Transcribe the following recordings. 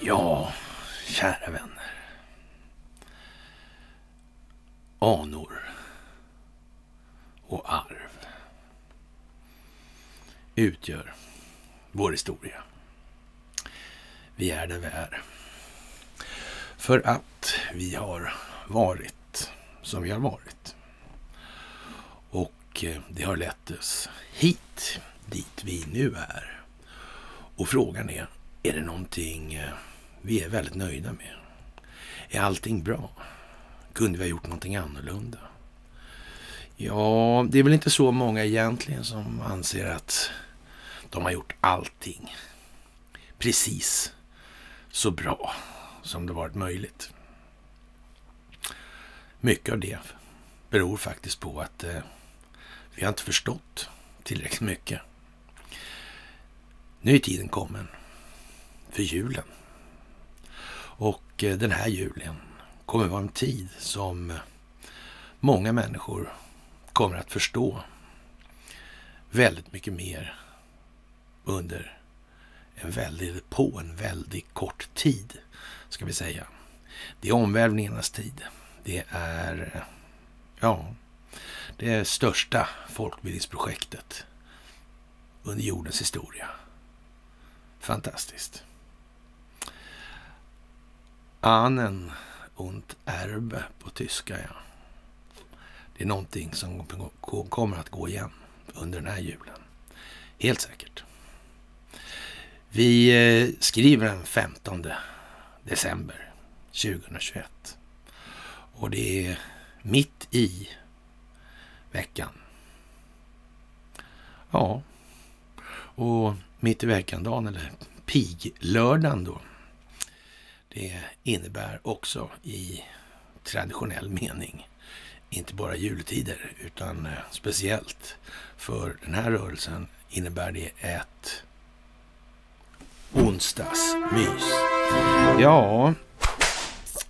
Ja, kära vänner. Anor och arv utgör vår historia. Vi är där vi är. För att vi har varit som vi har varit. Och Eh, det har lett oss hit, dit vi nu är. Och frågan är, är det någonting eh, vi är väldigt nöjda med? Är allting bra? Kunde vi ha gjort någonting annorlunda? Ja, det är väl inte så många egentligen som anser att de har gjort allting precis så bra som det varit möjligt. Mycket av det beror faktiskt på att eh, vi har inte förstått tillräckligt mycket. Nu är tiden kommen för julen. Och eh, den här julen kommer vara en tid som många människor kommer att förstå väldigt mycket mer under en väldigt, på en väldigt kort tid, ska vi säga. Det är omvälvningarnas tid. Det är, ja, det största folkbildningsprojektet under jordens historia. Fantastiskt. Ahnen und Erbe på tyska, ja. Det är någonting som kommer att gå igen under den här julen. Helt säkert. Vi eh, skriver den 15 december 2021. Och det är mitt i veckan. Ja, och mitt i veckan-dagen, eller piglördagen då, det innebär också i traditionell mening inte bara juletider, utan eh, speciellt för den här rörelsen innebär det ett onsdagsmys. Ja,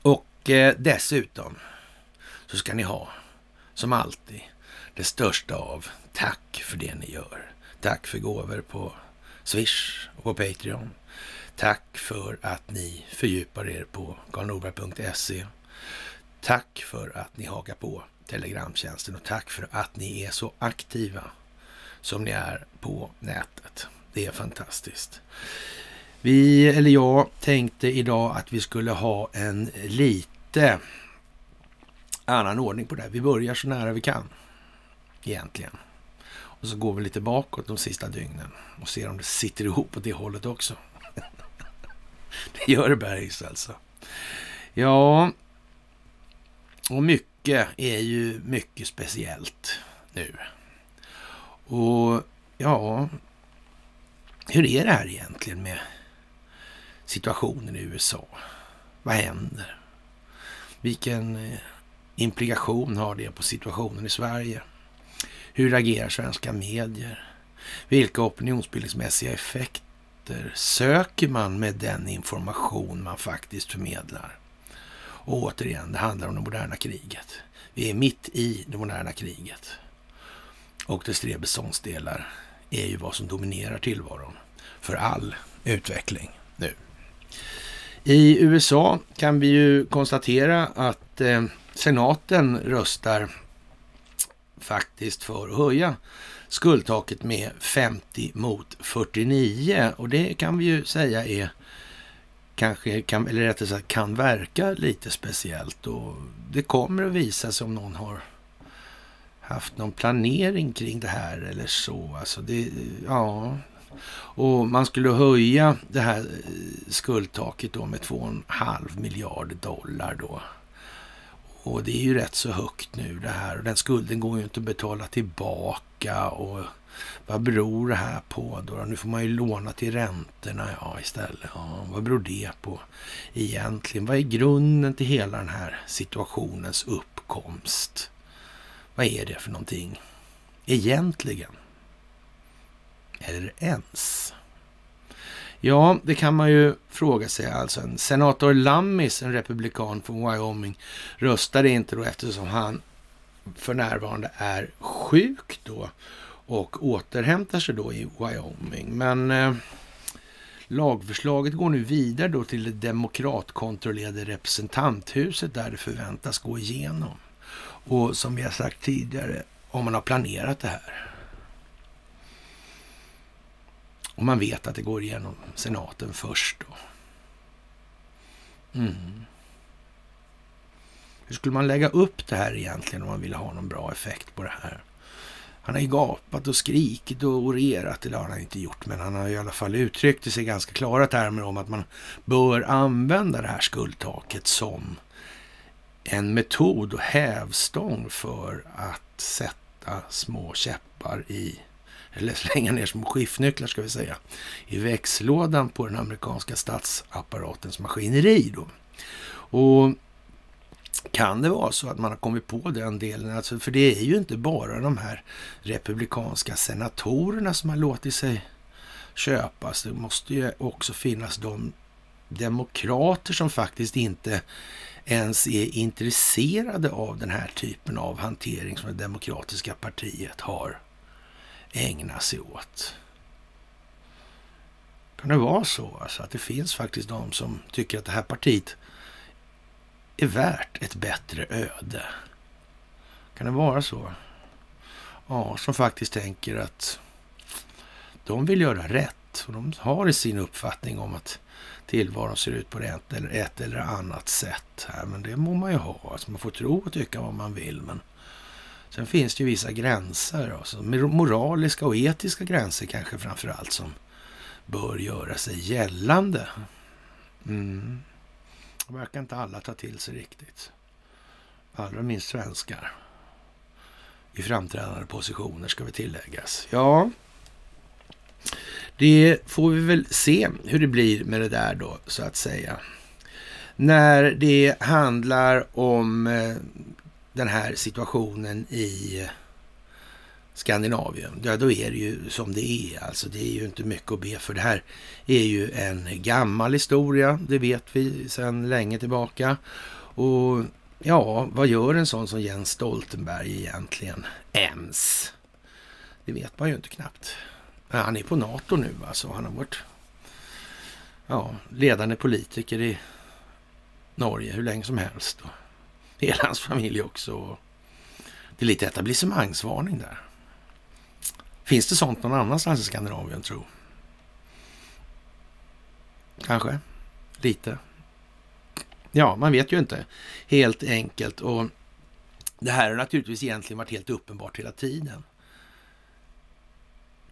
och eh, dessutom så ska ni ha, som alltid, det största av tack för det ni gör. Tack för gåvor på Swish och på Patreon. Tack för att ni fördjupar er på karlnorberg.se. Tack för att ni hakar på Telegramtjänsten och tack för att ni är så aktiva som ni är på nätet. Det är fantastiskt. Vi, eller jag, tänkte idag att vi skulle ha en lite annan ordning på det här. Vi börjar så nära vi kan egentligen. Och så går vi lite bakåt de sista dygnen och ser om det sitter ihop åt det hållet också. det gör det bergs alltså. Ja, och mycket är ju mycket speciellt nu. Och ja, hur är det här egentligen med situationen i USA? Vad händer? Vilken eh, implikation har det på situationen i Sverige? Hur agerar svenska medier? Vilka opinionsbildningsmässiga effekter söker man med den information man faktiskt förmedlar? Och återigen, det handlar om det moderna kriget. Vi är mitt i det moderna kriget. Och dess tre beståndsdelar är ju vad som dominerar tillvaron för all utveckling nu. I USA kan vi ju konstatera att eh, senaten röstar faktiskt för att höja skuldtaket med 50 mot 49 och det kan vi ju säga är kanske, kan, eller rättare sagt kan verka lite speciellt och det kommer att visa sig om någon har haft någon planering kring det här eller så. Alltså det, ja, och man skulle höja det här eh, skuldtaket då med 2,5 miljarder dollar då. Och det är ju rätt så högt nu det här och den skulden går ju inte att betala tillbaka och vad beror det här på då? Nu får man ju låna till räntorna ja, istället. Ja, vad beror det på egentligen? Vad är grunden till hela den här situationens uppkomst? Vad är det för någonting egentligen? Eller ens? Ja, det kan man ju fråga sig. Alltså en senator Lammis, en republikan från Wyoming, röstade inte då eftersom han för närvarande är sjuk då och återhämtar sig då i Wyoming. Men eh, lagförslaget går nu vidare då till det demokratkontrollerade representanthuset där det förväntas gå igenom. Och som vi har sagt tidigare, om man har planerat det här. Och man vet att det går igenom senaten först då. Mm. Hur skulle man lägga upp det här egentligen om man ville ha någon bra effekt på det här? Han har ju gapat och skrikit och orerat, det har han inte gjort, men han har i alla fall uttryckt i sig ganska klara termer om att man bör använda det här skuldtaket som en metod och hävstång för att sätta små käppar i, eller slänga ner små skiftnycklar ska vi säga, i växellådan på den amerikanska statsapparatens maskineri då. Och kan det vara så att man har kommit på den delen? Alltså, för det är ju inte bara de här republikanska senatorerna som har låtit sig köpas. Det måste ju också finnas de demokrater som faktiskt inte ens är intresserade av den här typen av hantering som det demokratiska partiet har ägna sig åt. Kan det vara så alltså, att det finns faktiskt de som tycker att det här partiet är värt ett bättre öde? Kan det vara så? Ja, som faktiskt tänker att de vill göra rätt och de har i sin uppfattning om att tillvaron ser ut på ett eller, ett eller annat sätt. här. Men det må man ju ha. Alltså man får tro och tycka vad man vill. Men sen finns det ju vissa gränser. Alltså, moraliska och etiska gränser kanske framför allt som bör göra sig gällande. Mm. Det verkar inte alla ta till sig riktigt. Allra minst svenskar. I framträdande positioner ska vi tilläggas. Ja, det får vi väl se hur det blir med det där då, så att säga. När det handlar om eh, den här situationen i Skandinavien, ja då är det ju som det är. Alltså det är ju inte mycket att be för. Det här är ju en gammal historia, det vet vi sedan länge tillbaka. Och ja, vad gör en sån som Jens Stoltenberg egentligen ens? Det vet man ju inte knappt. Han är på NATO nu alltså. Han har varit ja, ledande politiker i Norge hur länge som helst. Och hela hans familj också. Det är lite etablissemangsvarning där. Finns det sånt någon annanstans i Skandinavien, tro? Kanske. Lite. Ja, man vet ju inte. Helt enkelt. Och det här har naturligtvis egentligen varit helt uppenbart hela tiden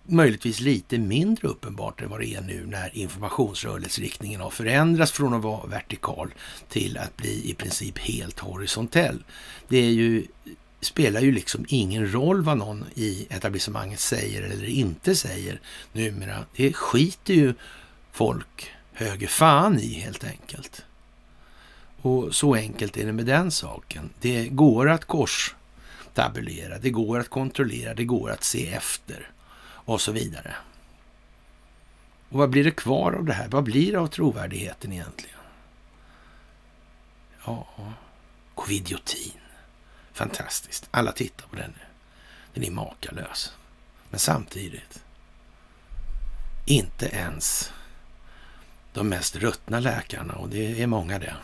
möjligtvis lite mindre uppenbart än vad det är nu när informationsrörelseriktningen har förändrats från att vara vertikal till att bli i princip helt horisontell. Det är ju, spelar ju liksom ingen roll vad någon i etablissemanget säger eller inte säger numera. Det skiter ju folk höger fan i helt enkelt. Och så enkelt är det med den saken. Det går att korstabulera, det går att kontrollera, det går att se efter och så vidare. Och vad blir det kvar av det här? Vad blir det av trovärdigheten egentligen? Ja, covidiotin. Fantastiskt. Alla tittar på den nu. Den är makalös. Men samtidigt, inte ens de mest ruttna läkarna, och det är många det,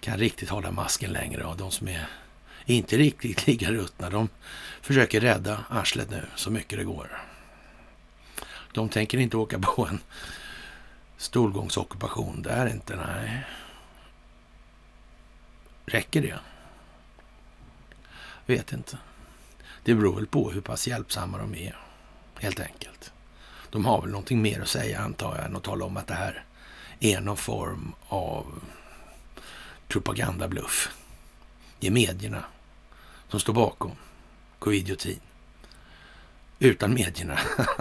kan riktigt hålla masken längre. Och de som är inte riktigt lika ruttna. De försöker rädda arslet nu så mycket det går. De tänker inte åka på en stolgångsockupation där inte, nej. Räcker det? Vet inte. Det beror väl på hur pass hjälpsamma de är, helt enkelt. De har väl någonting mer att säga, antar jag, än att tala om att det här är någon form av propagandabluff. i medierna som står bakom covidiotin. Utan medierna.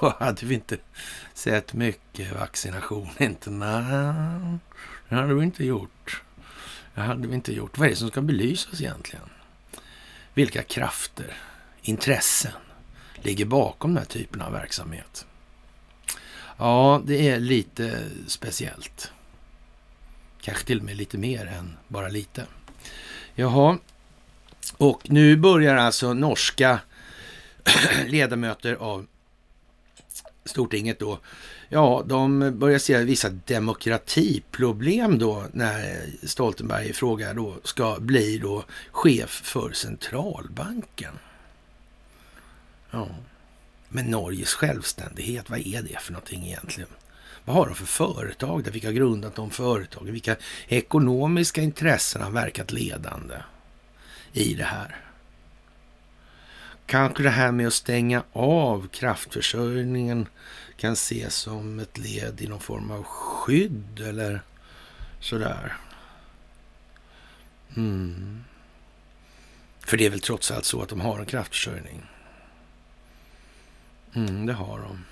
Då hade vi inte sett mycket vaccination. Inte, nej, det hade vi inte gjort. Det hade vi inte gjort. Vad är det som ska belysas egentligen? Vilka krafter, intressen ligger bakom den här typen av verksamhet? Ja, det är lite speciellt. Kanske till och med lite mer än bara lite. Jaha, Och nu börjar alltså norska ledamöter av Stortinget då, ja, de börjar se vissa demokratiproblem då när Stoltenberg i fråga då ska bli då chef för centralbanken. Ja, men Norges självständighet, vad är det för någonting egentligen? Vad har de för företag där? Vilka har grundat de företagen? Vilka ekonomiska intressen har verkat ledande i det här? Kanske det här med att stänga av kraftförsörjningen kan ses som ett led i någon form av skydd eller sådär. Mm. För det är väl trots allt så att de har en kraftförsörjning. Mm, det har de.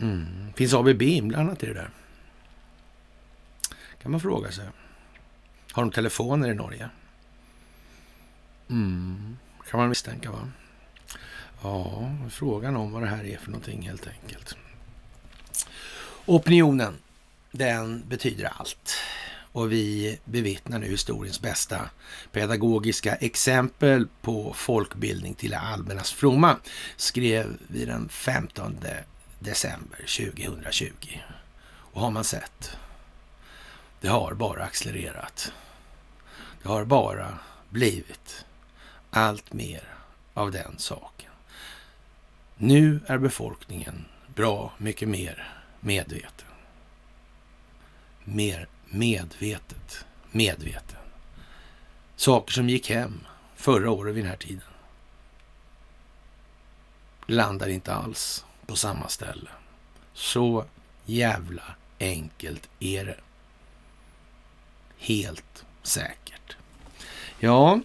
Mm. Finns ABB inblandat i det där? Kan man fråga sig. Har de telefoner i Norge? Mm. Kan man misstänka va? Ja, frågan om vad det här är för någonting helt enkelt. Opinionen, den betyder allt. Och vi bevittnar nu historiens bästa pedagogiska exempel på folkbildning till det allmännas fromma, skrev vi den 15 december 2020. Och har man sett? Det har bara accelererat. Det har bara blivit allt mer av den saken. Nu är befolkningen bra mycket mer medveten. Mer medvetet medveten. Saker som gick hem förra året vid den här tiden landar inte alls på samma ställe. Så jävla enkelt är det. Helt säkert. Ja,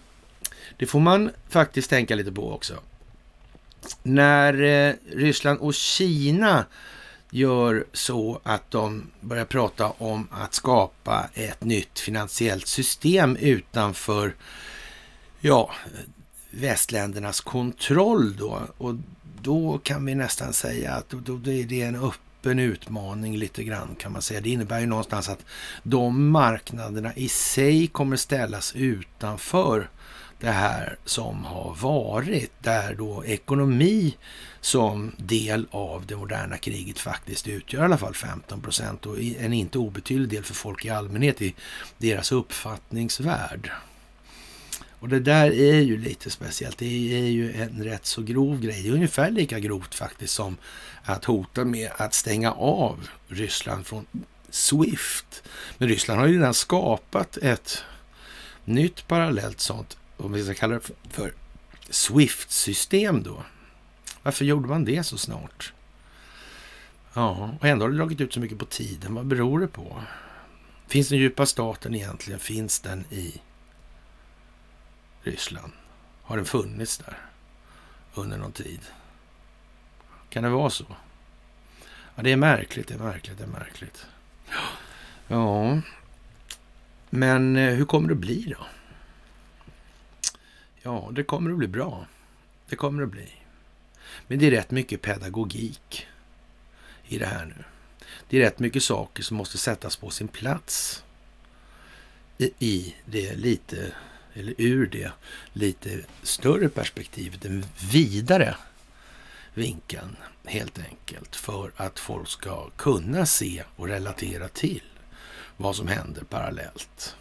det får man faktiskt tänka lite på också. När eh, Ryssland och Kina gör så att de börjar prata om att skapa ett nytt finansiellt system utanför ja, västländernas kontroll då. Och då kan vi nästan säga att då, då är det en öppen utmaning lite grann kan man säga. Det innebär ju någonstans att de marknaderna i sig kommer ställas utanför det här som har varit, där då ekonomi som del av det moderna kriget faktiskt utgör i alla fall 15 procent och en inte obetydlig del för folk i allmänhet i deras uppfattningsvärld. Och det där är ju lite speciellt. Det är ju en rätt så grov grej. Det är ungefär lika grovt faktiskt som att hota med att stänga av Ryssland från Swift. Men Ryssland har ju redan skapat ett nytt parallellt sånt, om vi ska kalla det för Swift-system då. Varför gjorde man det så snart? Ja, och ändå har det dragit ut så mycket på tiden. Vad beror det på? Finns den djupa staten egentligen? Finns den i Ryssland? Har den funnits där under någon tid? Kan det vara så? Ja, det är märkligt, det är märkligt, det är märkligt. Ja, men eh, hur kommer det att bli då? Ja, det kommer att bli bra. Det kommer att bli. Men det är rätt mycket pedagogik i det här nu. Det är rätt mycket saker som måste sättas på sin plats i, i det lite, eller ur det lite större perspektivet, den vidare vinkeln helt enkelt för att folk ska kunna se och relatera till vad som händer parallellt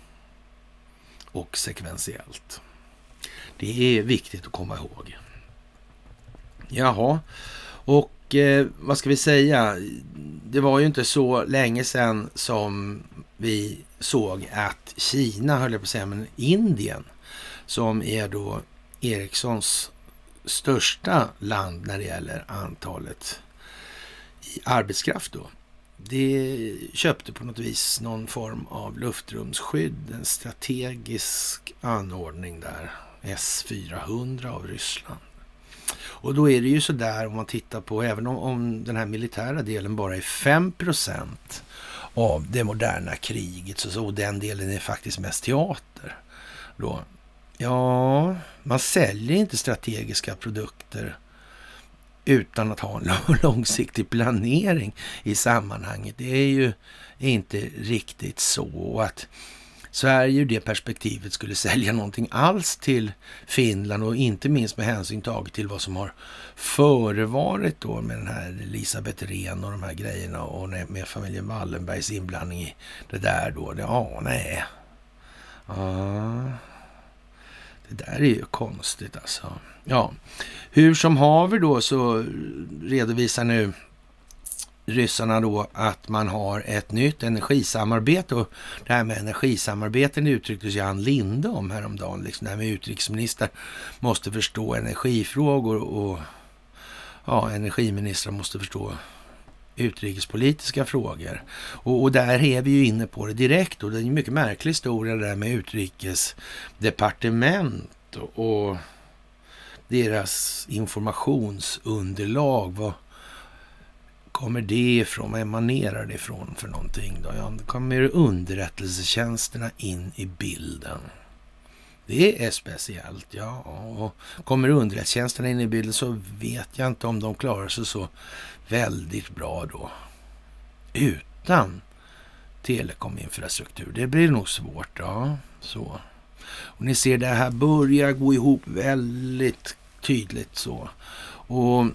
och sekventiellt. Det är viktigt att komma ihåg. Jaha, och eh, vad ska vi säga? Det var ju inte så länge sedan som vi såg att Kina, höll jag på att säga, men Indien, som är då Ericssons största land när det gäller antalet i arbetskraft då. Det köpte på något vis någon form av luftrumsskydd, en strategisk anordning där, S-400 av Ryssland. Och då är det ju sådär om man tittar på, även om, om den här militära delen bara är 5 av det moderna kriget, så, så den delen är faktiskt mest teater. Då. Ja, man säljer inte strategiska produkter utan att ha en långsiktig planering i sammanhanget. Det är ju inte riktigt så att Sverige ur det perspektivet skulle sälja någonting alls till Finland och inte minst med hänsyn taget till vad som har förevarit då med den här Elisabeth Rehn och de här grejerna och med familjen Wallenbergs inblandning i det där då. Ja, nej. Ah. det där är ju konstigt alltså. Ja, hur som haver då så redovisar nu ryssarna då att man har ett nytt energisamarbete och det här med energisamarbeten uttrycktes ju Ann Linde om häromdagen. Liksom det här med utrikesministrar måste förstå energifrågor och ja, energiministrar måste förstå utrikespolitiska frågor. Och, och, där är vi ju inne på det direkt och det är en mycket märklig historia det där med utrikesdepartement och, och deras informationsunderlag. Vad, kommer det ifrån? Vad emanerar det ifrån för någonting? Då? Ja, då kommer underrättelsetjänsterna in i bilden. Det är speciellt, ja. Och kommer underrättelsetjänsterna in i bilden så vet jag inte om de klarar sig så väldigt bra då. Utan telekominfrastruktur. Det blir nog svårt, ja. Så. Och ni ser, det här börjar gå ihop väldigt tydligt så. Och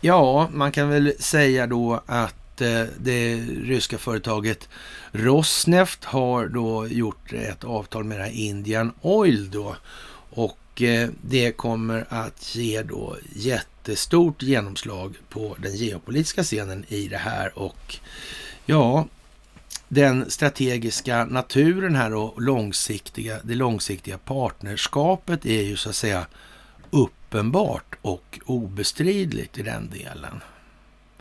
Ja, man kan väl säga då att eh, det ryska företaget Rosneft har då gjort ett avtal med det här Indian Oil då. Och eh, det kommer att ge då jättestort genomslag på den geopolitiska scenen i det här. Och ja, den strategiska naturen här och långsiktiga, det långsiktiga partnerskapet är ju så att säga uppenbart och obestridligt i den delen.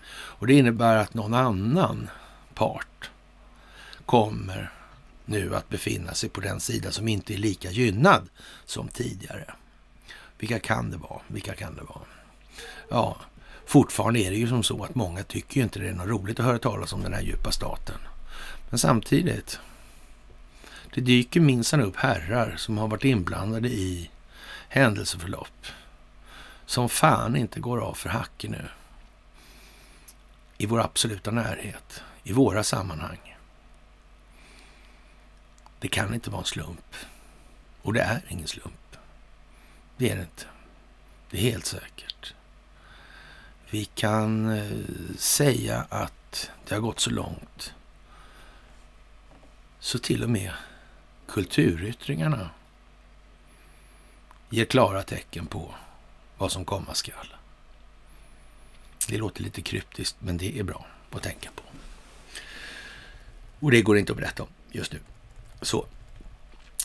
Och det innebär att någon annan part kommer nu att befinna sig på den sida som inte är lika gynnad som tidigare. Vilka kan det vara? Vilka kan det vara? Ja, fortfarande är det ju som så att många tycker ju inte det är något roligt att höra talas om den här djupa staten. Men samtidigt, det dyker minsann upp herrar som har varit inblandade i händelseförlopp som fan inte går av för hacke nu. I vår absoluta närhet, i våra sammanhang. Det kan inte vara en slump. Och det är ingen slump. Det är det inte. Det är helt säkert. Vi kan eh, säga att det har gått så långt så till och med kulturyttringarna ger klara tecken på vad som komma skall. Det låter lite kryptiskt, men det är bra att tänka på. Och det går inte att berätta om just nu. Så.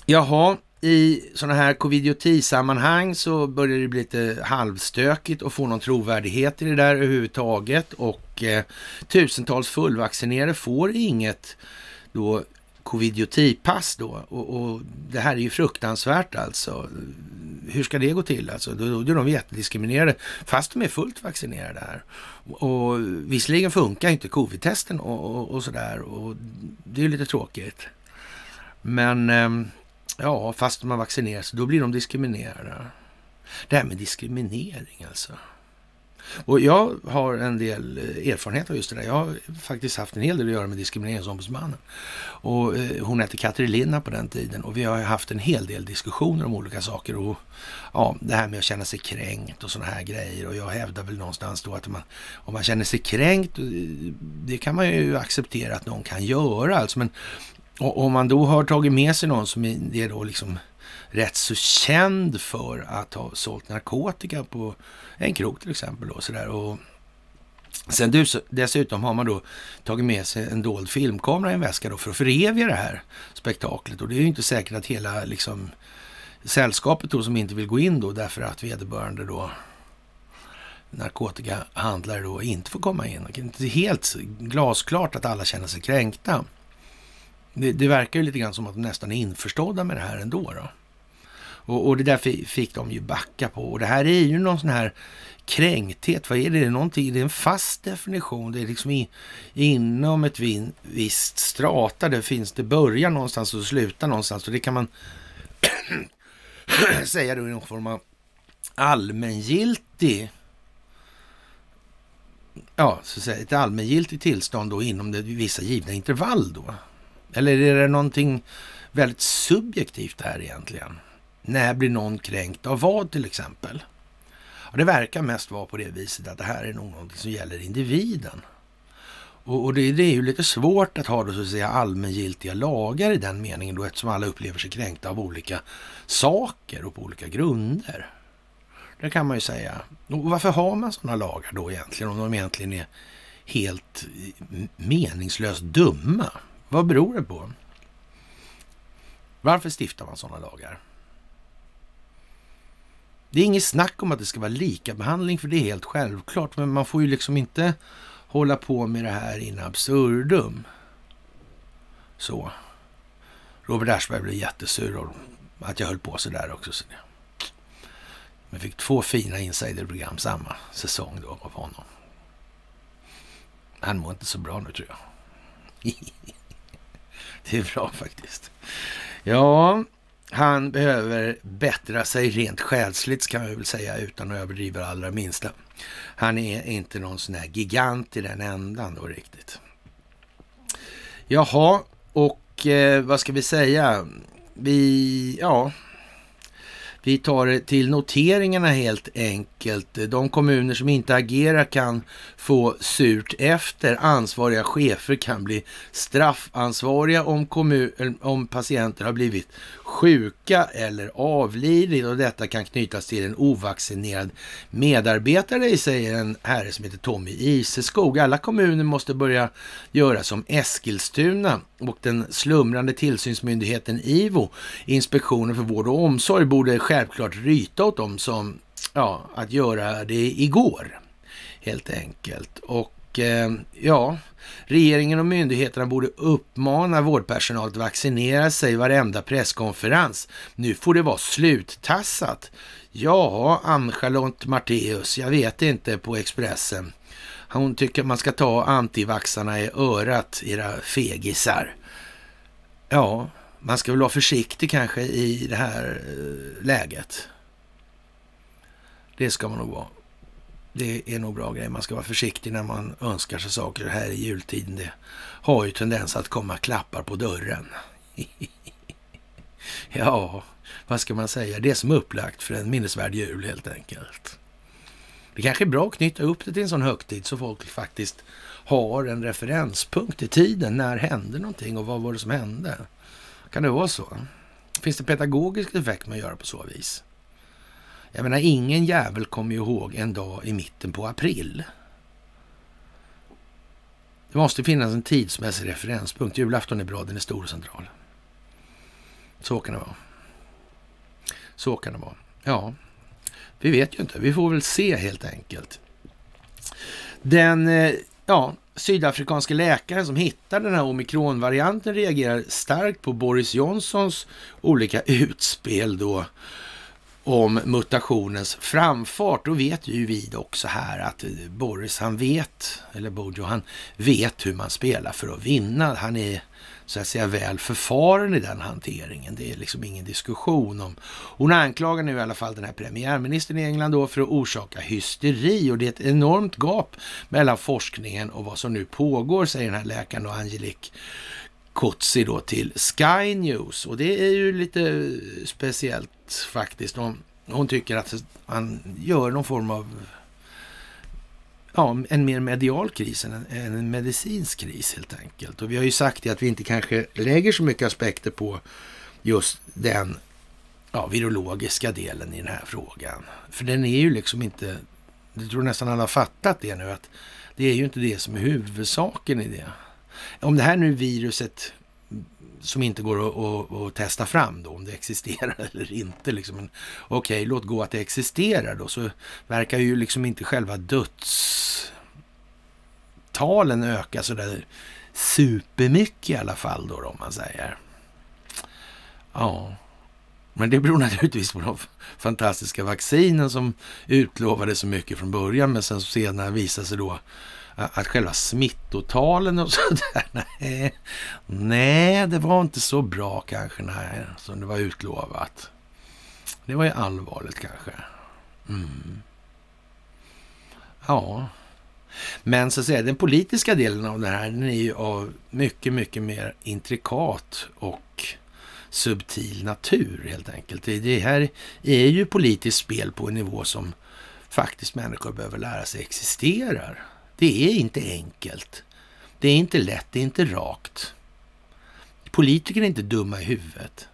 Jaha, i sådana här covidioti-sammanhang så börjar det bli lite halvstökigt och få någon trovärdighet i det där överhuvudtaget. Och eh, tusentals fullvaccinerade får inget då covidiotipass då. Och, och, det här är ju fruktansvärt alltså. Hur ska det gå till alltså? Då, då är de jättediskriminerade fast de är fullt vaccinerade här. Och visserligen funkar inte covid-testen och, och, och sådär och det är ju lite tråkigt. Men ehm, ja, fast man vaccineras, sig, då blir de diskriminerade. Det här med diskriminering alltså. Och jag har en del eh, erfarenhet av just det där. Jag har faktiskt haft en hel del att göra med Diskrimineringsombudsmannen. Och eh, hon hette Katarina på den tiden och vi har haft en hel del diskussioner om olika saker. Och ja, det här med att känna sig kränkt och sådana här grejer. Och jag hävdar väl någonstans då att man, om man känner sig kränkt, eh, det kan man ju acceptera att någon kan göra. Alltså, men om man då har tagit med sig någon som är då liksom rätt så känd för att ha sålt narkotika på en krog till exempel. Då, sådär. Och sen dessutom har man då tagit med sig en dold filmkamera i en väska då för att föreviga det här spektaklet. Och det är ju inte säkert att hela liksom, sällskapet då som inte vill gå in då därför att vederbörande då narkotikahandlare då inte får komma in. Det är inte helt glasklart att alla känner sig kränkta. Det, det verkar ju lite grann som att de nästan är införstådda med det här ändå. Då. Och, och det där fick de ju backa på. Och det här är ju någon sån här kränkthet. Vad är det? Det är, någonting, det är en fast definition. Det är liksom i, inom ett vin, visst strata. Det finns, det börjar någonstans och slutar någonstans. Och det kan man säga då i någon form av allmängiltig ja, så att säga, ett allmängiltigt tillstånd då inom det vissa givna intervall då? Eller är det någonting väldigt subjektivt det här egentligen. När blir någon kränkt av vad till exempel? Och det verkar mest vara på det viset att det här är något som gäller individen. Och, och det, det, är ju lite svårt att ha då, så att säga, allmängiltiga lagar i den meningen då eftersom alla upplever sig kränkta av olika saker och på olika grunder. Det kan man ju säga. Och varför har man sådana lagar då egentligen om de egentligen är helt meningslöst dumma? Vad beror det på? Varför stiftar man sådana lagar? Det är inget snack om att det ska vara lika behandling för det är helt självklart, men man får ju liksom inte hålla på med det här in absurdum. Så. Robert Aschberg blev jättesur att jag höll på så där också. Så fick två fina insiderprogram samma säsong då av honom. Han mår inte så bra nu tror jag. Det är bra faktiskt. Ja, han behöver bättra sig rent själsligt kan jag väl säga utan att överdriva det allra minsta. Han är inte någon sån här gigant i den ändan då riktigt. Jaha, och eh, vad ska vi säga? Vi, ja, vi tar det till noteringarna helt enkelt. De kommuner som inte agerar kan få surt efter. Ansvariga chefer kan bli straffansvariga om, kommun, eh, om patienter har blivit sjuka eller avlidit och detta kan knytas till en ovaccinerad medarbetare, säger en herre som heter Tommy Iseskog. Alla kommuner måste börja göra som Eskilstuna och den slumrande tillsynsmyndigheten IVO, Inspektionen för vård och omsorg, borde självklart ryta åt dem som ja, att göra det igår, helt enkelt. Och eh, ja, Regeringen och myndigheterna borde uppmana vårdpersonal att vaccinera sig varenda presskonferens. Nu får det vara sluttassat. Ja, Ann-Charlotte Matteus, jag vet inte på Expressen. Hon tycker man ska ta antivaxarna i örat, era fegisar. Ja, man ska väl vara försiktig kanske i det här eh, läget. Det ska man nog vara det är nog bra grej. Man ska vara försiktig när man önskar sig saker här i jultiden. Det har ju tendens att komma klappar på dörren. ja, vad ska man säga? Det är som upplagt för en minnesvärd jul helt enkelt. Det kanske är bra att knyta upp det till en sån högtid så folk faktiskt har en referenspunkt i tiden. När hände någonting och vad var det som hände? Kan det vara så? Finns det pedagogisk effekt med att göra på så vis? Jag menar, ingen jävel kommer ju ihåg en dag i mitten på april. Det måste finnas en tidsmässig referenspunkt. Julafton är bra, den är stor och central. Så kan det vara. Så kan det vara. Ja, vi vet ju inte. Vi får väl se helt enkelt. Den eh, ja, sydafrikanske läkaren som hittade den här omikronvarianten reagerar starkt på Boris Johnsons olika utspel då om mutationens framfart. Då vet ju vi också här att Boris, han vet, eller Bojo, han vet hur man spelar för att vinna. Han är så att säga väl förfaren i den hanteringen. Det är liksom ingen diskussion om. Hon anklagar nu i alla fall den här premiärministern i England då för att orsaka hysteri och det är ett enormt gap mellan forskningen och vad som nu pågår, säger den här läkaren och Angelique Kotzi då till Sky News och det är ju lite speciellt faktiskt. Hon, hon tycker att han gör någon form av ja, en mer medial kris än en, en medicinsk kris helt enkelt. Och vi har ju sagt det att vi inte kanske lägger så mycket aspekter på just den ja, virologiska delen i den här frågan. För den är ju liksom inte, det tror nästan alla har fattat det nu, att det är ju inte det som är huvudsaken i det. Om det här nu viruset som inte går att, att, att, testa fram då, om det existerar eller inte. Liksom. Okej, okay, låt gå att det existerar då, så verkar ju liksom inte själva dödstalen öka sådär supermycket i alla fall då, då om man säger. Ja, men det beror naturligtvis på de fantastiska vaccinen som utlovade så mycket från början, men sen senare visade sig då att själva smittotalen och sådär, nej, nej, det var inte så bra kanske, nej, som det var utlovat. Det var ju allvarligt kanske. Mm. Ja, men så att säga, den politiska delen av det här, den är ju av mycket, mycket mer intrikat och subtil natur helt enkelt. Det här är ju politiskt spel på en nivå som faktiskt människor behöver lära sig existerar. Det är inte enkelt. Det är inte lätt, det är inte rakt. Politiker är inte dumma i huvudet.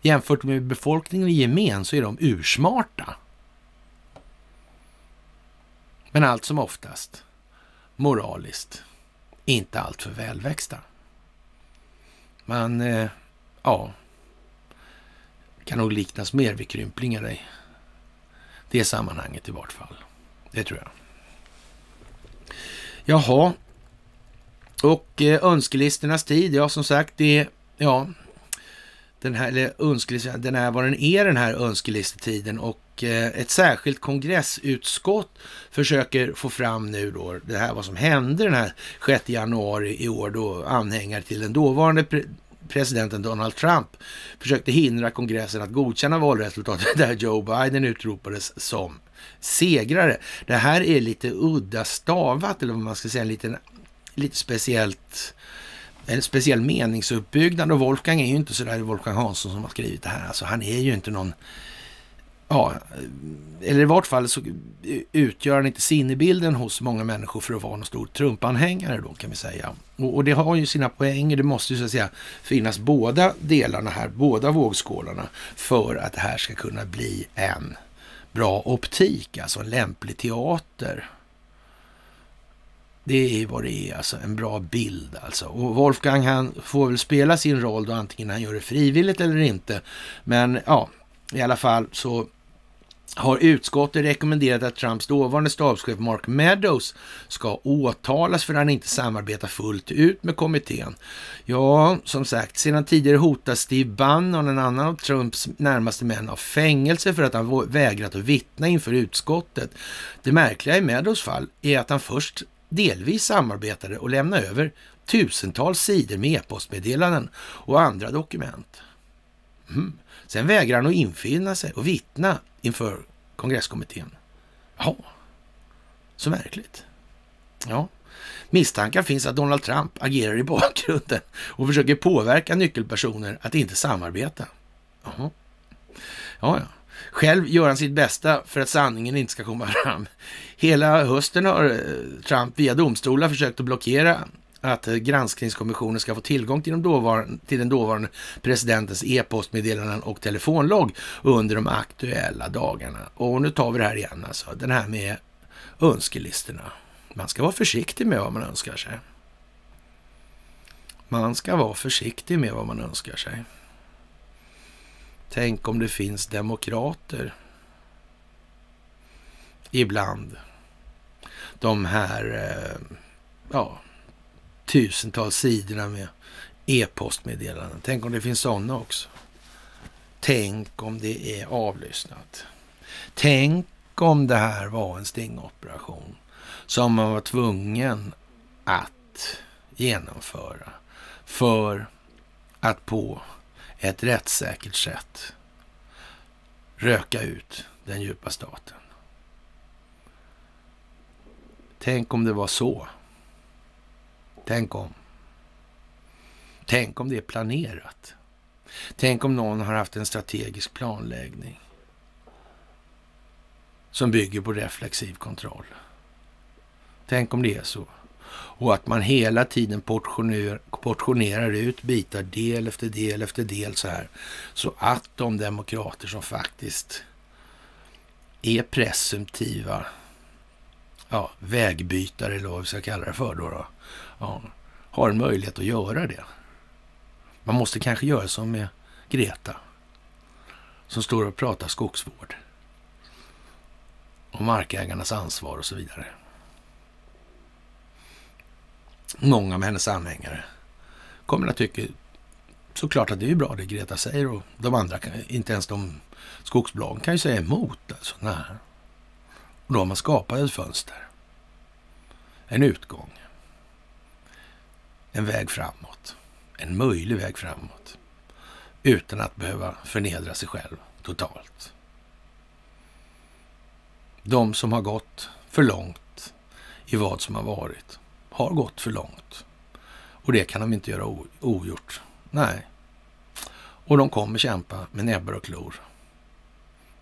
Jämfört med befolkningen i gemen så är de ursmarta. Men allt som oftast moraliskt inte alltför välväxta. Man, eh, ja, kan nog liknas mer vid krymplingar i det sammanhanget i vart fall. Det tror jag. Jaha, och eh, önskelistornas tid, ja som sagt, det är, ja, den här, eller önskelistan, den är vad den är den här önskelistetiden. Och eh, ett särskilt kongressutskott försöker få fram nu då det här vad som hände den här 6 januari i år då anhängare till den dåvarande pre presidenten Donald Trump försökte hindra kongressen att godkänna valresultatet där Joe Biden utropades som segrare. Det här är lite udda stavat eller vad man ska säga, en liten, lite speciellt en speciell meningsuppbyggnad och Wolfgang är ju inte sådär Wolfgang Hansson som har skrivit det här. Alltså han är ju inte någon, ja, eller i vart fall så utgör han inte sinnebilden hos många människor för att vara någon stor Trump-anhängare då kan vi säga. Och, och, det har ju sina poänger. Det måste ju så att säga finnas båda delarna här, båda vågskålarna för att det här ska kunna bli en bra optik, alltså en lämplig teater det är vad det är, alltså en bra bild alltså. Och Wolfgang han får väl spela sin roll då antingen han gör det frivilligt eller inte. Men ja, i alla fall så har utskottet rekommenderat att Trumps dåvarande stabschef Mark Meadows ska åtalas för att han inte samarbetar fullt ut med kommittén. Ja, som sagt, sedan tidigare hotas Steve Bannon, en annan av Trumps närmaste män, av fängelse för att han vägrat att vittna inför utskottet. Det märkliga i Meadows fall är att han först delvis samarbetade och lämnade över tusentals sidor med e-postmeddelanden och andra dokument. Mm. Sen vägrar han att infinna sig och vittna inför kongresskommittén. Ja, så märkligt. Ja, misstankar finns att Donald Trump agerar i bakgrunden och försöker påverka nyckelpersoner att inte samarbeta. Jaha. Ja, ja. Själv gör han sitt bästa för att sanningen inte ska komma fram. Hela hösten har eh, Trump via domstolar försökt att blockera att eh, granskningskommissionen ska få tillgång till, de dåvarande, till den dåvarande presidentens e-postmeddelanden och telefonlogg under de aktuella dagarna. Och nu tar vi det här igen alltså, den här med önskelistorna. Man ska vara försiktig med vad man önskar sig. Man ska vara försiktig med vad man önskar sig. Tänk om det finns demokrater ibland de här eh, ja, tusentals sidorna med e-postmeddelanden. Tänk om det finns sådana också. Tänk om det är avlyssnat. Tänk om det här var en stingoperation som man var tvungen att genomföra för att på ett rättssäkert sätt röka ut den djupa staten. Tänk om det var så. Tänk om. Tänk om det är planerat. Tänk om någon har haft en strategisk planläggning som bygger på reflexiv kontroll. Tänk om det är så. Och att man hela tiden portionerar, portionerar ut bitar del efter del efter del så här. Så att de demokrater som faktiskt är presumtiva ja, vägbytare eller vad vi ska kalla det för då, då ja, har en möjlighet att göra det. Man måste kanske göra som med Greta som står och pratar skogsvård och markägarnas ansvar och så vidare. Många med hennes anhängare kommer att tycka såklart att det är bra det Greta säger och de andra, inte ens de skogsbolagen kan ju säga emot. Alltså, nej. Och då har man skapat ett fönster. En utgång. En väg framåt. En möjlig väg framåt. Utan att behöva förnedra sig själv totalt. De som har gått för långt i vad som har varit har gått för långt. Och det kan de inte göra ogjort. Nej. Och de kommer kämpa med näbbar och klor.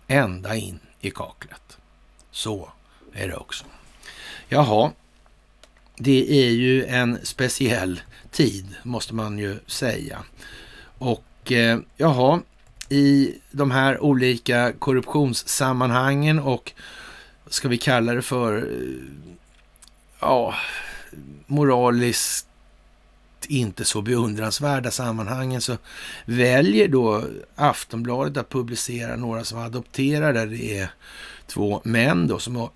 Ända in i kaklet. Så är det också. Jaha, det är ju en speciell tid, måste man ju säga. Och eh, jaha, i de här olika korruptionssammanhangen och ska vi kalla det för eh, ja, moraliskt inte så beundransvärda sammanhangen så väljer då Aftonbladet att publicera några som adopterar där det är två män då som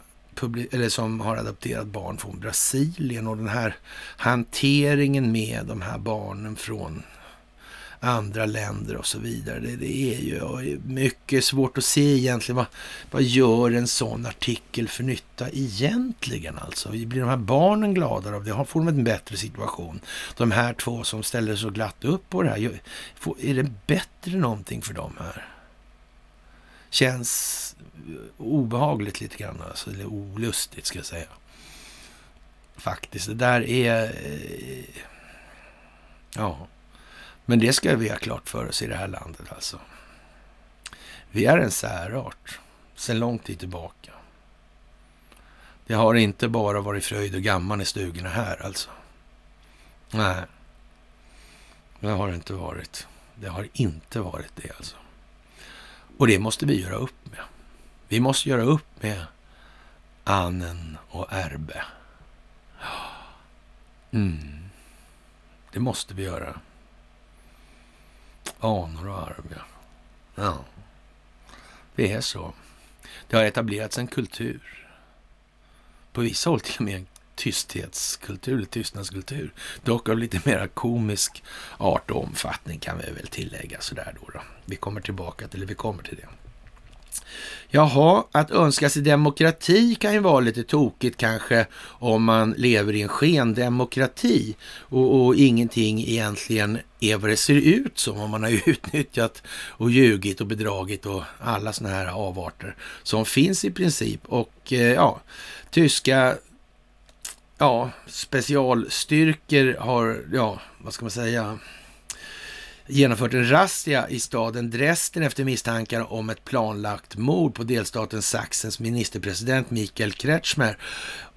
eller som har adopterat barn från Brasilien och den här hanteringen med de här barnen från andra länder och så vidare. Det, det är ju mycket svårt att se egentligen vad, vad gör en sån artikel för nytta egentligen alltså? Blir de här barnen gladare av det? Får de en bättre situation? De här två som ställer så glatt upp på det här, är det bättre någonting för dem här? Känns obehagligt lite grann, alltså, eller olustigt ska jag säga. Faktiskt, det där är... Eh, ja. Men det ska vi ha klart för oss i det här landet alltså. Vi är en särart sedan lång tid tillbaka. Det har inte bara varit fröjd och gamman i stugorna här alltså. Nej, det har det inte varit. Det har inte varit det alltså. Och det måste vi göra upp med. Vi måste göra upp med Annen och Erbe. Mm. Det måste vi göra. Anor och arv, ja. ja. Det är så. Det har etablerats en kultur. På vissa håll till och med en tysthetskultur, eller tystnadskultur. Dock av lite mer komisk art och omfattning kan vi väl tillägga sådär då. då. Vi kommer tillbaka till, eller vi kommer till det. Jaha, att önska sig demokrati kan ju vara lite tokigt kanske om man lever i en skendemokrati och, och ingenting egentligen är vad det ser ut som om man har utnyttjat och ljugit och bedragit och alla sådana här avarter som finns i princip. Och eh, ja, tyska ja, specialstyrkor har, ja, vad ska man säga, genomfört en razzia i staden Dresden efter misstankar om ett planlagt mord på delstaten Sachsens ministerpresident Mikael Kretschmer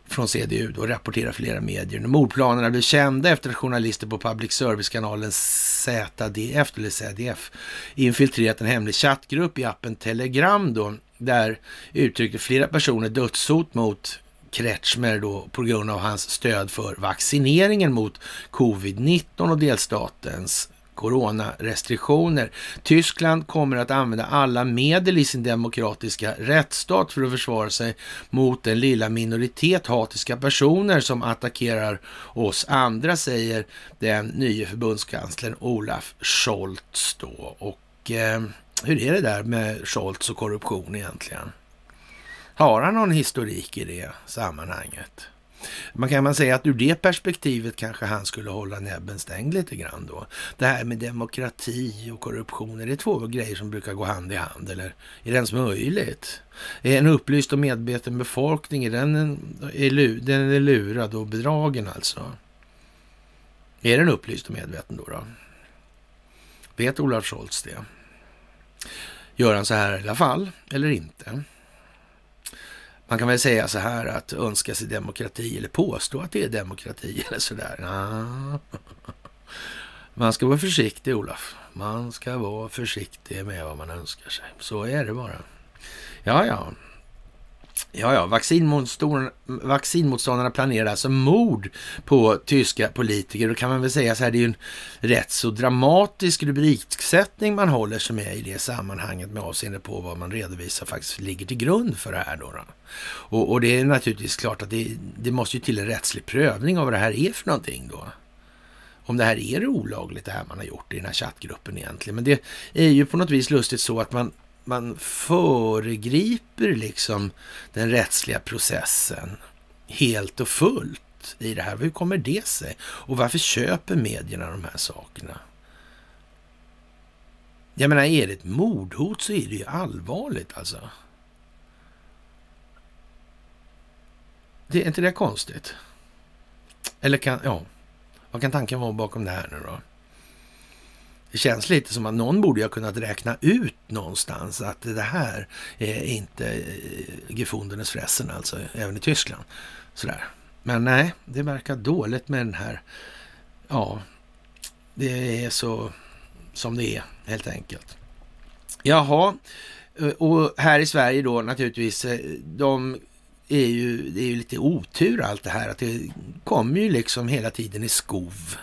från CDU då rapporterar flera medier. Mordplanerna blev kända efter att journalister på public service-kanalen ZDF, eller ZDF, infiltrerat en hemlig chattgrupp i appen Telegram då, där uttryckte flera personer dödshot mot Kretschmer då på grund av hans stöd för vaccineringen mot covid-19 och delstatens coronarestriktioner. Tyskland kommer att använda alla medel i sin demokratiska rättsstat för att försvara sig mot den lilla minoritet hatiska personer som attackerar oss andra, säger den nya förbundskanslern Olaf Scholz då. Och eh, hur är det där med Scholz och korruption egentligen? Har han någon historik i det sammanhanget? Man kan man säga att ur det perspektivet kanske han skulle hålla näbben stängd lite grann då. Det här med demokrati och korruption, är det två grejer som brukar gå hand i hand eller är det ens möjligt? Är en upplyst och medveten befolkning, är den, är, den är lurad och bedragen alltså? Är den upplyst och medveten då? då? Vet Olaf Scholz det? Gör han så här i alla fall, eller inte? Man kan väl säga så här att önska sig demokrati eller påstå att det är demokrati eller sådär. där. Man ska vara försiktig Olof. Man ska vara försiktig med vad man önskar sig. Så är det bara. Ja, ja. Ja, ja, vaccinmotståndarna, planerar alltså mord på tyska politiker. Då kan man väl säga så här, det är ju en rätt så dramatisk rubriksättning man håller sig med i det sammanhanget med avseende på vad man redovisar faktiskt ligger till grund för det här. Då, då. Och, och, det är naturligtvis klart att det, det måste ju till en rättslig prövning av vad det här är för någonting då om det här är olagligt det här man har gjort i den här chattgruppen egentligen. Men det är ju på något vis lustigt så att man man föregriper liksom den rättsliga processen helt och fullt i det här. Hur kommer det sig? Och varför köper medierna de här sakerna? Jag menar, är det ett mordhot så är det ju allvarligt alltså. Det är inte det konstigt? Eller kan, ja, vad kan tanken vara bakom det här nu då? Det känns lite som att någon borde ha kunnat räkna ut någonstans att det här är inte eh, gefundenes fressen, alltså även i Tyskland. Sådär. Men nej, det verkar dåligt med den här. Ja, det är så som det är helt enkelt. Jaha, eh, och här i Sverige då naturligtvis, eh, de är ju, det är ju lite otur allt det här att det kommer ju liksom hela tiden i skov.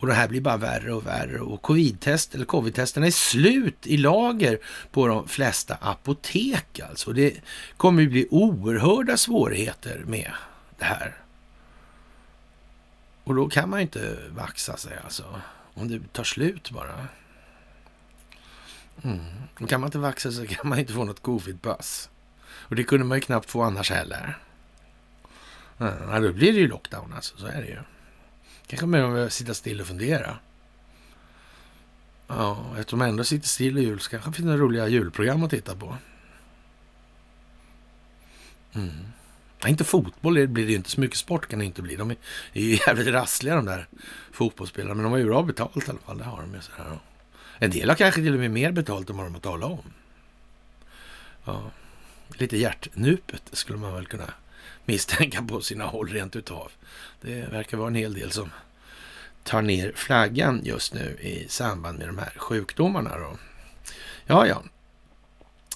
Och det här blir bara värre och värre och covid-test eller covid-testerna är slut i lager på de flesta apotek alltså. Det kommer ju bli oerhörda svårigheter med det här. Och då kan man ju inte vaxa sig alltså. Om det tar slut bara. Mm. Kan man inte vaxa sig kan man inte få något covidpass. Och det kunde man ju knappt få annars heller. Ja, då blir det ju lockdown alltså, så är det ju. Kanske mer om vi sitta still och fundera. Ja, eftersom man ändå sitter still i jul så kanske det finns några roliga julprogram att titta på. Mm. Ja, inte fotboll det blir det ju inte. Så mycket sport kan det inte bli. De är, är ju jävligt rassliga de där fotbollsspelarna. Men de har ju bra betalt i alla fall. Det har de ju. Så här. En del har kanske till och med mer betalt än vad de har talat om. Ja, lite hjärtnupet skulle man väl kunna misstänka på sina håll rent utav. Det verkar vara en hel del som tar ner flaggan just nu i samband med de här sjukdomarna. Då. Ja, ja.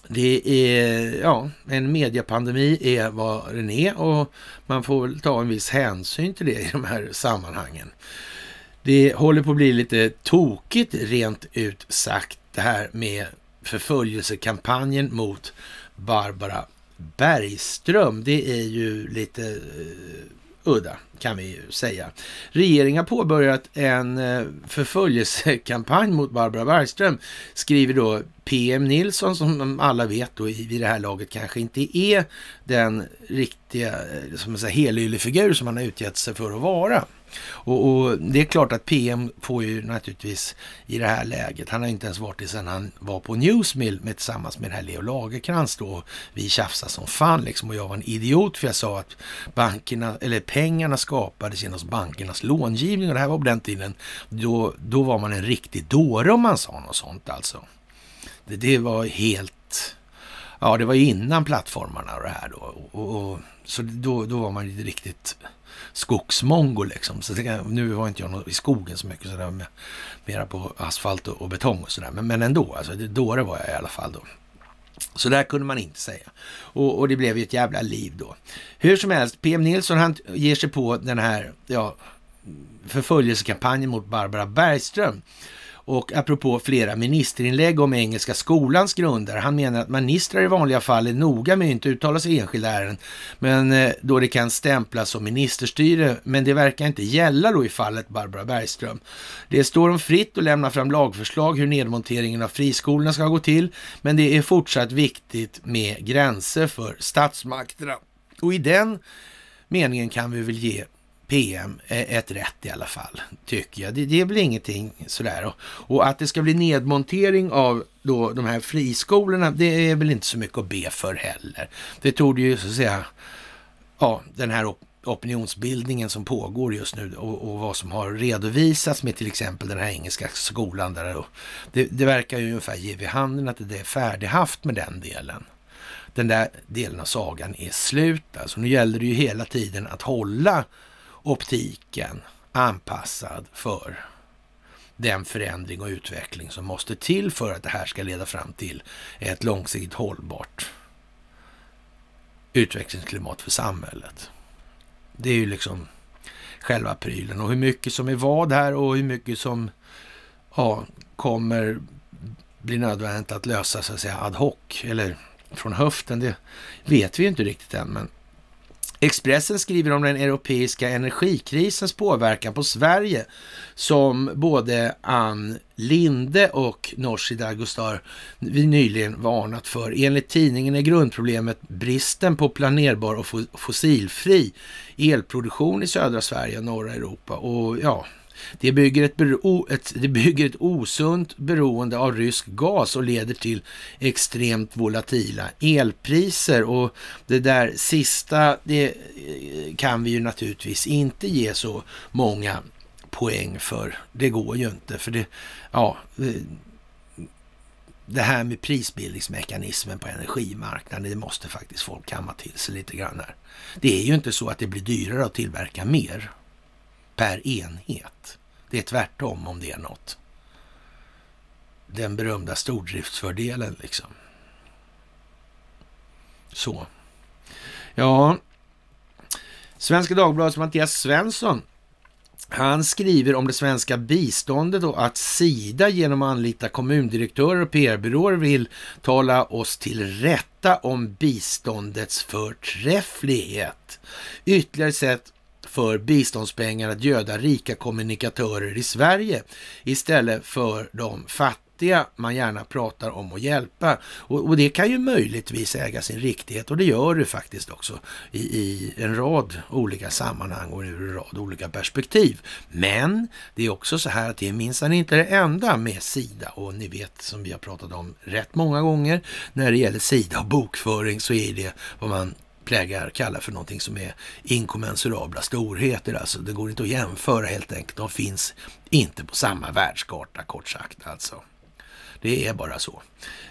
Det är, ja, en mediapandemi är vad den är och man får väl ta en viss hänsyn till det i de här sammanhangen. Det håller på att bli lite tokigt rent ut sagt det här med förföljelsekampanjen mot Barbara Bergström. Det är ju lite uh, udda kan vi ju säga. Regeringen har påbörjat en uh, förföljelsekampanj mot Barbara Bergström, skriver då PM Nilsson som alla vet då vid det här laget kanske inte är den riktiga eh, som man säger, helylle som han har utgett sig för att vara. Och, och, det är klart att PM får ju naturligtvis i det här läget, han har inte ens varit det sedan han var på Newsmill med, tillsammans med den här Leo Lagerkrans då. Vi tjafsade som fan liksom och jag var en idiot för jag sa att bankerna, eller pengarna skapades genom bankernas långivning och det här var på den tiden. Då, då var man en riktig dåre om man sa något sånt alltså. Det, det var helt, ja det var innan plattformarna och det här då. Och, och, så då, då var man ju riktigt skogsmongo liksom. Så jag, nu var inte jag i skogen så mycket, så det mera på asfalt och, och betong och sådär. Men, men ändå, alltså, det, dåre var jag i alla fall då. Så där kunde man inte säga. Och, och, det blev ju ett jävla liv då. Hur som helst, PM Nilsson han ger sig på den här ja, förföljelsekampanjen mot Barbara Bergström. Och apropå flera ministerinlägg om Engelska skolans grunder. Han menar att ministrar i vanliga fall är noga med att inte uttala sig i enskilda ärenden, men eh, då det kan stämplas som ministerstyre. Men det verkar inte gälla då i fallet Barbara Bergström. Det står dem fritt att lämna fram lagförslag hur nedmonteringen av friskolorna ska gå till, men det är fortsatt viktigt med gränser för statsmakterna. Och i den meningen kan vi väl ge PM eh, ett rätt i alla fall, tycker jag. Det, det är väl ingenting sådär. Och, och, att det ska bli nedmontering av då de här friskolorna, det är väl inte så mycket att be för heller. Det tog ju så att säga, ja, den här op opinionsbildningen som pågår just nu och, och, vad som har redovisats med till exempel den här engelska skolan där. Och det, det verkar ju ungefär ge vid handen att det är färdighaft med den delen den där delen av sagan är slut. Alltså nu gäller det ju hela tiden att hålla optiken anpassad för den förändring och utveckling som måste till för att det här ska leda fram till ett långsiktigt hållbart utvecklingsklimat för samhället. Det är ju liksom själva prylen och hur mycket som är vad här och hur mycket som ja, kommer bli nödvändigt att lösa så att säga ad hoc eller från höften. Det vet vi inte riktigt än, men Expressen skriver om den europeiska energikrisens påverkan på Sverige som både Ann Linde och Nooshi Dadgostar vi nyligen varnat för. Enligt tidningen är grundproblemet bristen på planerbar och fossilfri elproduktion i södra Sverige och norra Europa. Och ja, det bygger ett, bero, ett, det bygger ett osunt beroende av rysk gas och leder till extremt volatila elpriser. Och det där sista, det eh, kan vi ju naturligtvis inte ge så många poäng för. Det går ju inte, för det, ja, eh, det här med prisbildningsmekanismen på energimarknaden, det måste faktiskt folk kamma till sig lite grann här. Det är ju inte så att det blir dyrare att tillverka mer per enhet. Det är tvärtom om det är något. Den berömda stordriftsfördelen liksom. Så. Ja, Svenska Dagbladets Mattias Svensson han skriver om det svenska biståndet och att Sida genom att anlita kommundirektörer och PR-byråer vill tala oss till rätta om biståndets förträfflighet. Ytterligare sätt för biståndspengar att göda rika kommunikatörer i Sverige istället för de fattiga man gärna pratar om att hjälpa. Och, och, det kan ju möjligtvis äga sin riktighet och det gör det faktiskt också i, i en rad olika sammanhang och ur en rad olika perspektiv. Men det är också så här att det är minsann inte det enda med Sida och ni vet som vi har pratat om rätt många gånger när det gäller Sida och bokföring så är det vad man plägar kalla för någonting som är inkommensurabla storheter. Alltså det går inte att jämföra helt enkelt. De finns inte på samma världskarta kort sagt alltså. Det är bara så.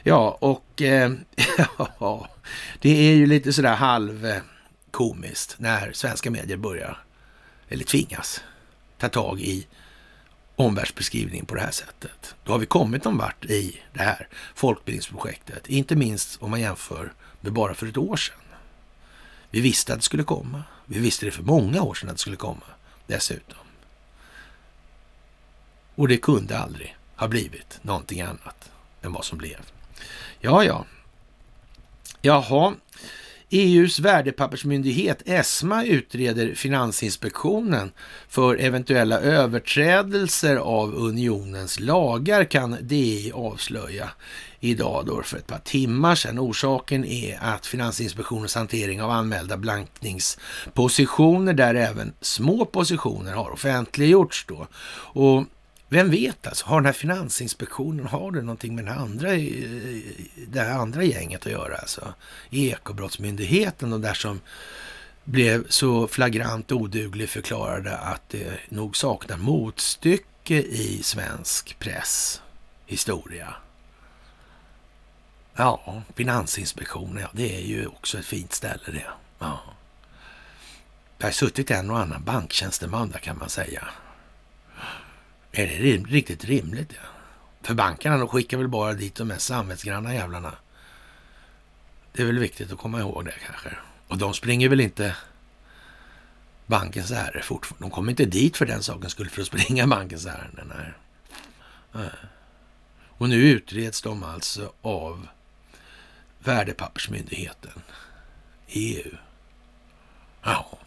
Ja, och eh, ja, det är ju lite sådär halvkomiskt när svenska medier börjar, eller tvingas, ta tag i omvärldsbeskrivningen på det här sättet. Då har vi kommit någon vart i det här folkbildningsprojektet, inte minst om man jämför med bara för ett år sedan. Vi visste att det skulle komma. Vi visste det för många år sedan att det skulle komma dessutom. Och det kunde aldrig ha blivit någonting annat än vad som blev. Ja, ja. Jaha. EUs värdepappersmyndighet ESMA utreder Finansinspektionen för eventuella överträdelser av unionens lagar kan DI avslöja idag då för ett par timmar sedan. Orsaken är att Finansinspektionens hantering av anmälda blankningspositioner där även små positioner har offentliggjorts då. Och vem vet alltså, har den här Finansinspektionen, har det någonting med den andra, det här andra gänget att göra? Alltså Ekobrottsmyndigheten, de där som blev så flagrant oduglig förklarade att det nog saknar motstycke i svensk press historia. Ja, Finansinspektionen, ja, det är ju också ett fint ställe det. Ja. Det har suttit en och annan banktjänsteman där kan man säga. Är det rim, riktigt rimligt? Ja? För bankerna de skickar väl bara dit de mest samvetsgranna jävlarna. Det är väl viktigt att komma ihåg det kanske. Och de springer väl inte bankens ärenden fortfarande. De kommer inte dit för den sakens skull för att springa bankens ärenden. Nej. Och nu utreds de alltså av Värdepappersmyndigheten, EU. Ja.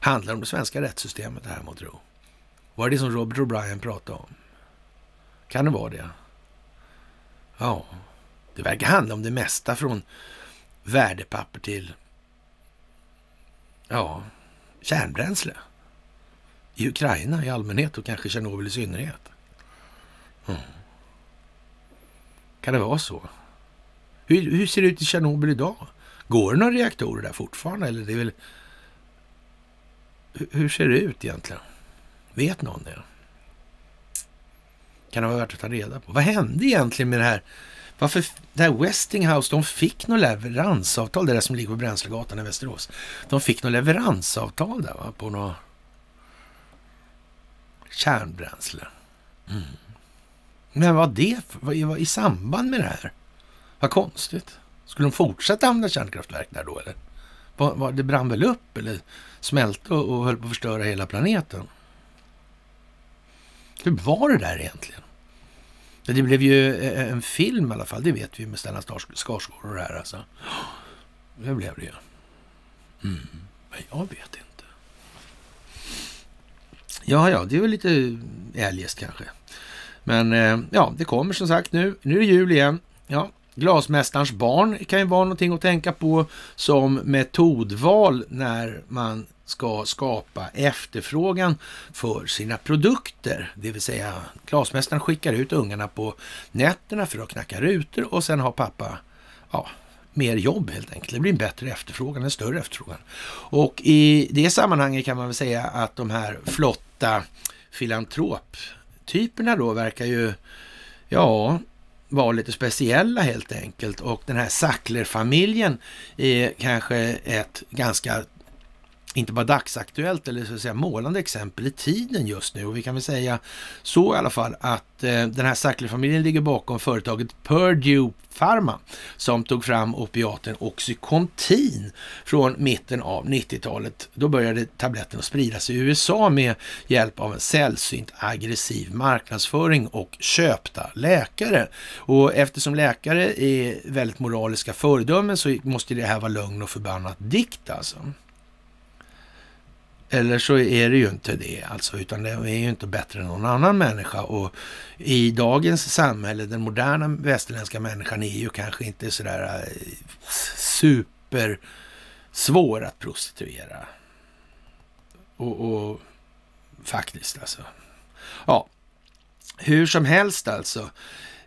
Handlar om det svenska rättssystemet det här må tro? Var det det som Robert O'Brien pratade om? Kan det vara det? Ja, det verkar handla om det mesta från värdepapper till ja, kärnbränsle. I Ukraina i allmänhet och kanske Tjernobyl i synnerhet. Mm. Kan det vara så? Hur, hur, ser det ut i Tjernobyl idag? Går det några reaktorer där fortfarande? Eller det är väl... Hur ser det ut egentligen? Vet någon det? Kan det vara värt att ta reda på. Vad hände egentligen med det här? Varför det här Westinghouse, de fick något leveransavtal, det där som ligger på Bränslegatan i Västerås. De fick något leveransavtal där va, på något kärnbränsle. Mm. Men vad det vad, i samband med det här? Vad konstigt. Skulle de fortsätta använda kärnkraftverk där då eller? Var, var, det brann väl upp eller smälte och, och höll på att förstöra hela planeten? Hur var det där egentligen? Det blev ju eh, en film i alla fall, det vet vi med Stellan Skarsgård och det här alltså. Det blev det ju. Mm. Men jag vet inte. Ja, ja, det är väl lite eljest kanske. Men eh, ja, det kommer som sagt nu. Nu är det jul igen. Ja, Glasmästarens barn kan ju vara någonting att tänka på som metodval när man ska skapa efterfrågan för sina produkter. Det vill säga glasmästaren skickar ut ungarna på nätterna för att knacka rutor och sen har pappa ja, mer jobb helt enkelt. Det blir en bättre efterfrågan, en större efterfrågan. Och i det sammanhanget kan man väl säga att de här flotta filantroptyperna då verkar ju, ja, vara lite speciella helt enkelt. Och den här Sackler-familjen är kanske ett ganska inte bara dagsaktuellt eller så att säga målande exempel i tiden just nu. Och vi kan väl säga så i alla fall att eh, den här Sackler-familjen ligger bakom företaget Purdue Pharma som tog fram opiaten Oxycontin från mitten av 90-talet. Då började tabletten att spridas i USA med hjälp av en sällsynt aggressiv marknadsföring och köpta läkare. Och eftersom läkare är väldigt moraliska föredömen så måste det här vara lögn och förbannat dikt alltså. Eller så är det ju inte det, alltså, utan det är ju inte bättre än någon annan människa. Och i dagens samhälle, den moderna västerländska människan är ju kanske inte sådär eh, supersvår super svår att prostituera. Och, och faktiskt alltså. Ja, hur som helst alltså.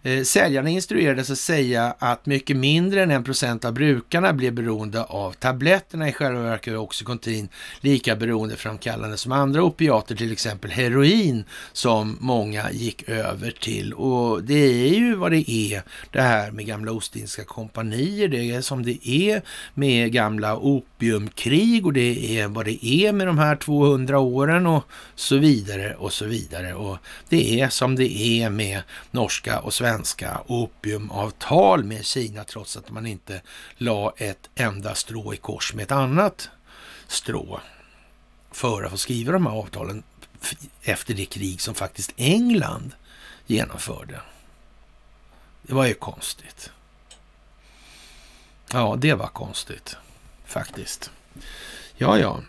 Eh, säljarna instruerades att säga att mycket mindre än en procent av brukarna blev beroende av tabletterna. I själva verket var Oxycontin lika beroendeframkallande som andra opiater, till exempel heroin, som många gick över till. Och det är ju vad det är, det här med gamla Ostindiska kompanier. Det är som det är med gamla opiumkrig och det är vad det är med de här 200 åren och så vidare och så vidare. Och det är som det är med norska och svenska svenska opiumavtal med Kina trots att man inte la ett enda strå i kors med ett annat strå för att få skriva de här avtalen efter det krig som faktiskt England genomförde. Det var ju konstigt. Ja, det var konstigt faktiskt. Ja, ja.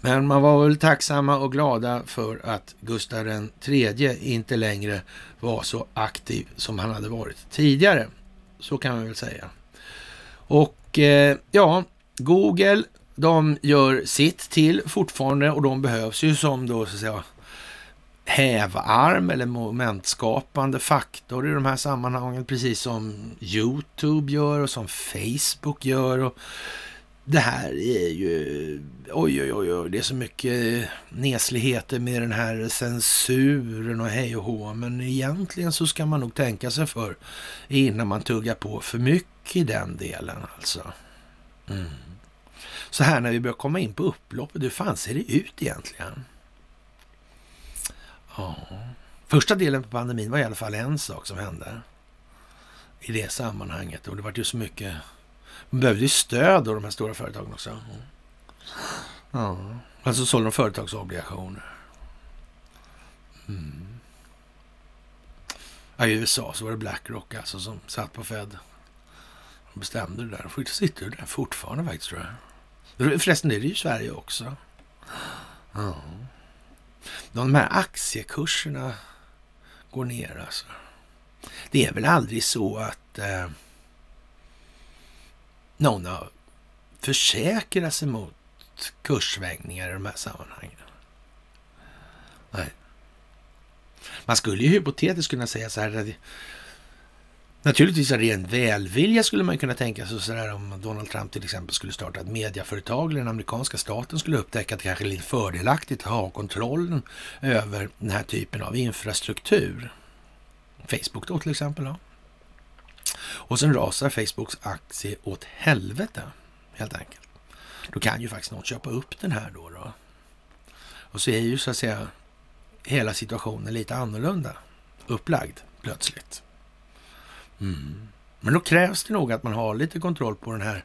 Men man var väl tacksamma och glada för att Gustav III inte längre var så aktiv som han hade varit tidigare. Så kan man väl säga. Och eh, ja, Google, de gör sitt till fortfarande och de behövs ju som då så att säga hävarm eller momentskapande faktor i de här sammanhangen, precis som Youtube gör och som Facebook gör. Och det här är ju, oj oj oj, oj det är så mycket nesligheter med den här censuren och hej och hå. Men egentligen så ska man nog tänka sig för innan man tuggar på för mycket i den delen alltså. Mm. Så här när vi börjar komma in på upploppet, hur fan ser det ut egentligen? Ja, första delen på pandemin var i alla fall en sak som hände i det sammanhanget och det var ju så mycket de behövde ju stöd av de här stora företagen också. Ja. Alltså sålde de företagsobligationer. Mm. Ja, I USA så var det Blackrock alltså som satt på Fed och bestämde det där. Och sitter där fortfarande faktiskt tror jag. Förresten, det är det ju i Sverige också. Ja. De här aktiekurserna går ner alltså. Det är väl aldrig så att eh, någon har försäkrat sig mot kurssvängningar i de här sammanhangen. Nej. Man skulle ju hypotetiskt kunna säga så här. Att Naturligtvis av ren välvilja skulle man kunna tänka sig så här om Donald Trump till exempel skulle starta ett mediaföretag eller den amerikanska staten skulle upptäcka att det kanske är lite fördelaktigt att ha kontrollen över den här typen av infrastruktur. Facebook då till exempel. Då. Och sen rasar Facebooks aktie åt helvete, helt enkelt. Då kan ju faktiskt någon köpa upp den här då. då. Och så är ju så att säga hela situationen lite annorlunda upplagd plötsligt. Mm. Men då krävs det nog att man har lite kontroll på den här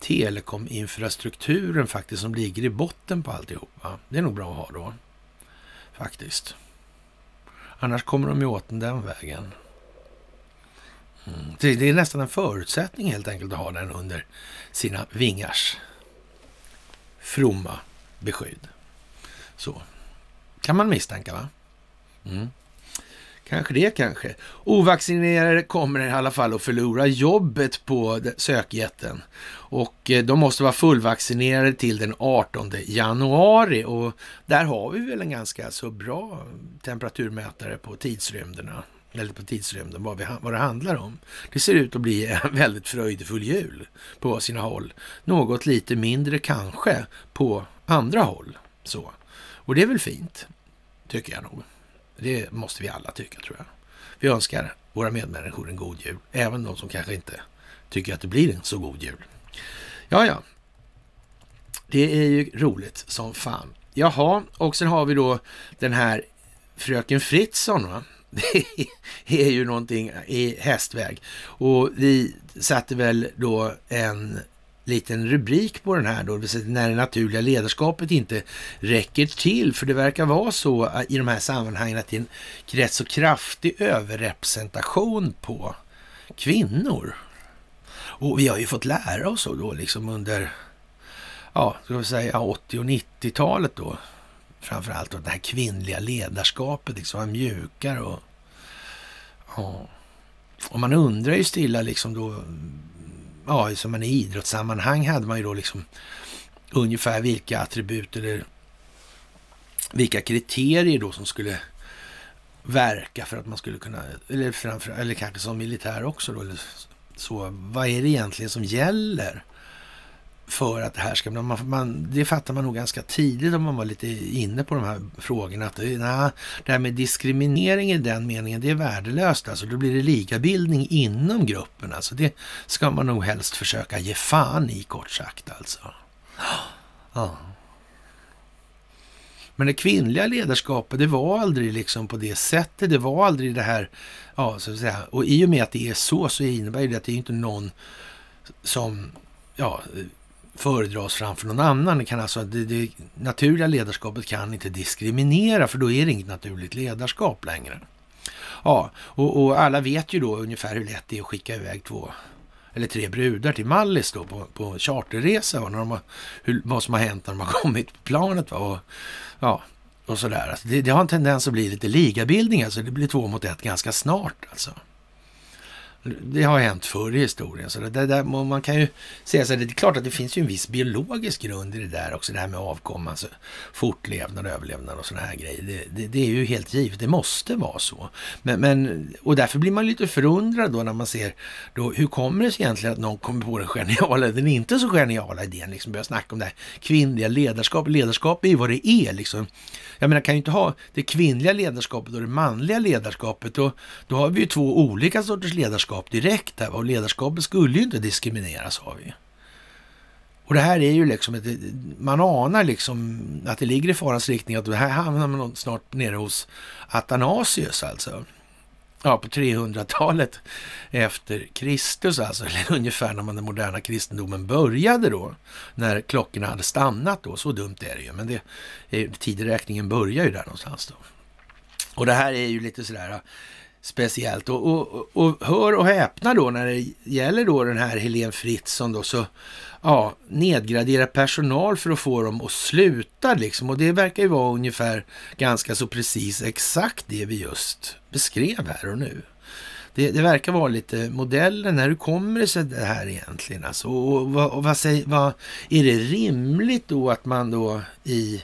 telekominfrastrukturen faktiskt som ligger i botten på alltihopa. Det är nog bra att ha då, faktiskt. Annars kommer de ju åt den den vägen. Mm. Det är nästan en förutsättning helt enkelt att ha den under sina vingars fromma beskydd. Så kan man misstänka va? Mm. Kanske det kanske. Ovaccinerade kommer i alla fall att förlora jobbet på sökjätten. Och eh, de måste vara fullvaccinerade till den 18 januari. Och där har vi väl en ganska så bra temperaturmätare på tidsrymderna eller på tidsrymden, vad, vi, vad det handlar om. Det ser ut att bli en väldigt fröjdefull jul på sina håll. Något lite mindre kanske på andra håll. Så. Och det är väl fint, tycker jag nog. Det måste vi alla tycka, tror jag. Vi önskar våra medmänniskor en god jul, även de som kanske inte tycker att det blir en så god jul. Ja, ja. Det är ju roligt som fan. Jaha, och sen har vi då den här fröken Fritzson. Va? Det är ju någonting i hästväg. Och vi satte väl då en liten rubrik på den här då, när det naturliga ledarskapet inte räcker till. För det verkar vara så äh, i de här sammanhangen att det är en rätt så kraftig överrepresentation på kvinnor. Och vi har ju fått lära oss då liksom under, ja, ska vi säga 80 och 90-talet då, framförallt då, det här kvinnliga ledarskapet, liksom var mjukare och, ja. Och man undrar ju stilla liksom då, ja, som man i idrottssammanhang hade man ju då liksom ungefär vilka attribut eller vilka kriterier då som skulle verka för att man skulle kunna, eller, framför, eller kanske som militär också då, eller så, vad är det egentligen som gäller för att det här ska... Man, man, det fattar man nog ganska tidigt om man var lite inne på de här frågorna. Att eh, nej, det här med diskriminering i den meningen, det är värdelöst. Alltså, då blir det likabildning inom gruppen. Alltså, det ska man nog helst försöka ge fan i, kort sagt. Alltså. Ja. Men det kvinnliga ledarskapet, det var aldrig liksom på det sättet. Det var aldrig det här, ja, så att säga. Och i och med att det är så, så innebär det att det är inte någon som, ja, föredras framför någon annan. Det, kan alltså, det, det naturliga ledarskapet kan inte diskriminera, för då är det inget naturligt ledarskap längre. Ja, och, och alla vet ju då ungefär hur lätt det är att skicka iväg två eller tre brudar till Mallis då på, på charterresa Va? när de har, hur, vad som har hänt när de har kommit på planet. Va? Och, ja, och sådär. Alltså det, det, har en tendens att bli lite ligabildning, alltså det blir två mot ett ganska snart alltså. Det har hänt förr i historien. Så det, där, man kan ju säga så här, det är klart att det finns ju en viss biologisk grund i det där också, det här med avkomma, alltså fortlevnad, överlevnad och sådana här grejer. Det, det, det, är ju helt givet, det måste vara så. Men, men, och därför blir man lite förundrad då när man ser, då, hur kommer det sig egentligen att någon kommer på den geniala, den inte så geniala idén, liksom börja snacka om det här kvinnliga ledarskapet. Ledarskap är ju vad det är liksom. Jag menar, kan ju inte ha det kvinnliga ledarskapet och det manliga ledarskapet. Och då har vi ju två olika sorters ledarskap direkt här. Och ledarskapet skulle ju inte diskrimineras har vi. Och det här är ju liksom, ett, man anar liksom att det ligger i farans riktning att det här hamnar man snart nere hos Athanasius alltså ja, på 300-talet efter Kristus, alltså, eller ungefär när man den moderna kristendomen började då, när klockorna hade stannat då. Så dumt är det ju, men det, tideräkningen börjar ju där någonstans då. Och det här är ju lite sådär speciellt. Och, och, och hör och häpna då när det gäller då den här Helene Fritzon då, så ja, nedgradera personal för att få dem att sluta liksom. Och det verkar ju vara ungefär ganska så precis exakt det vi just beskrev här och nu. Det, det verkar vara lite modellen här. Hur kommer det sig det här egentligen? Alltså, och, och, och vad, säger, vad, är det rimligt då att man då i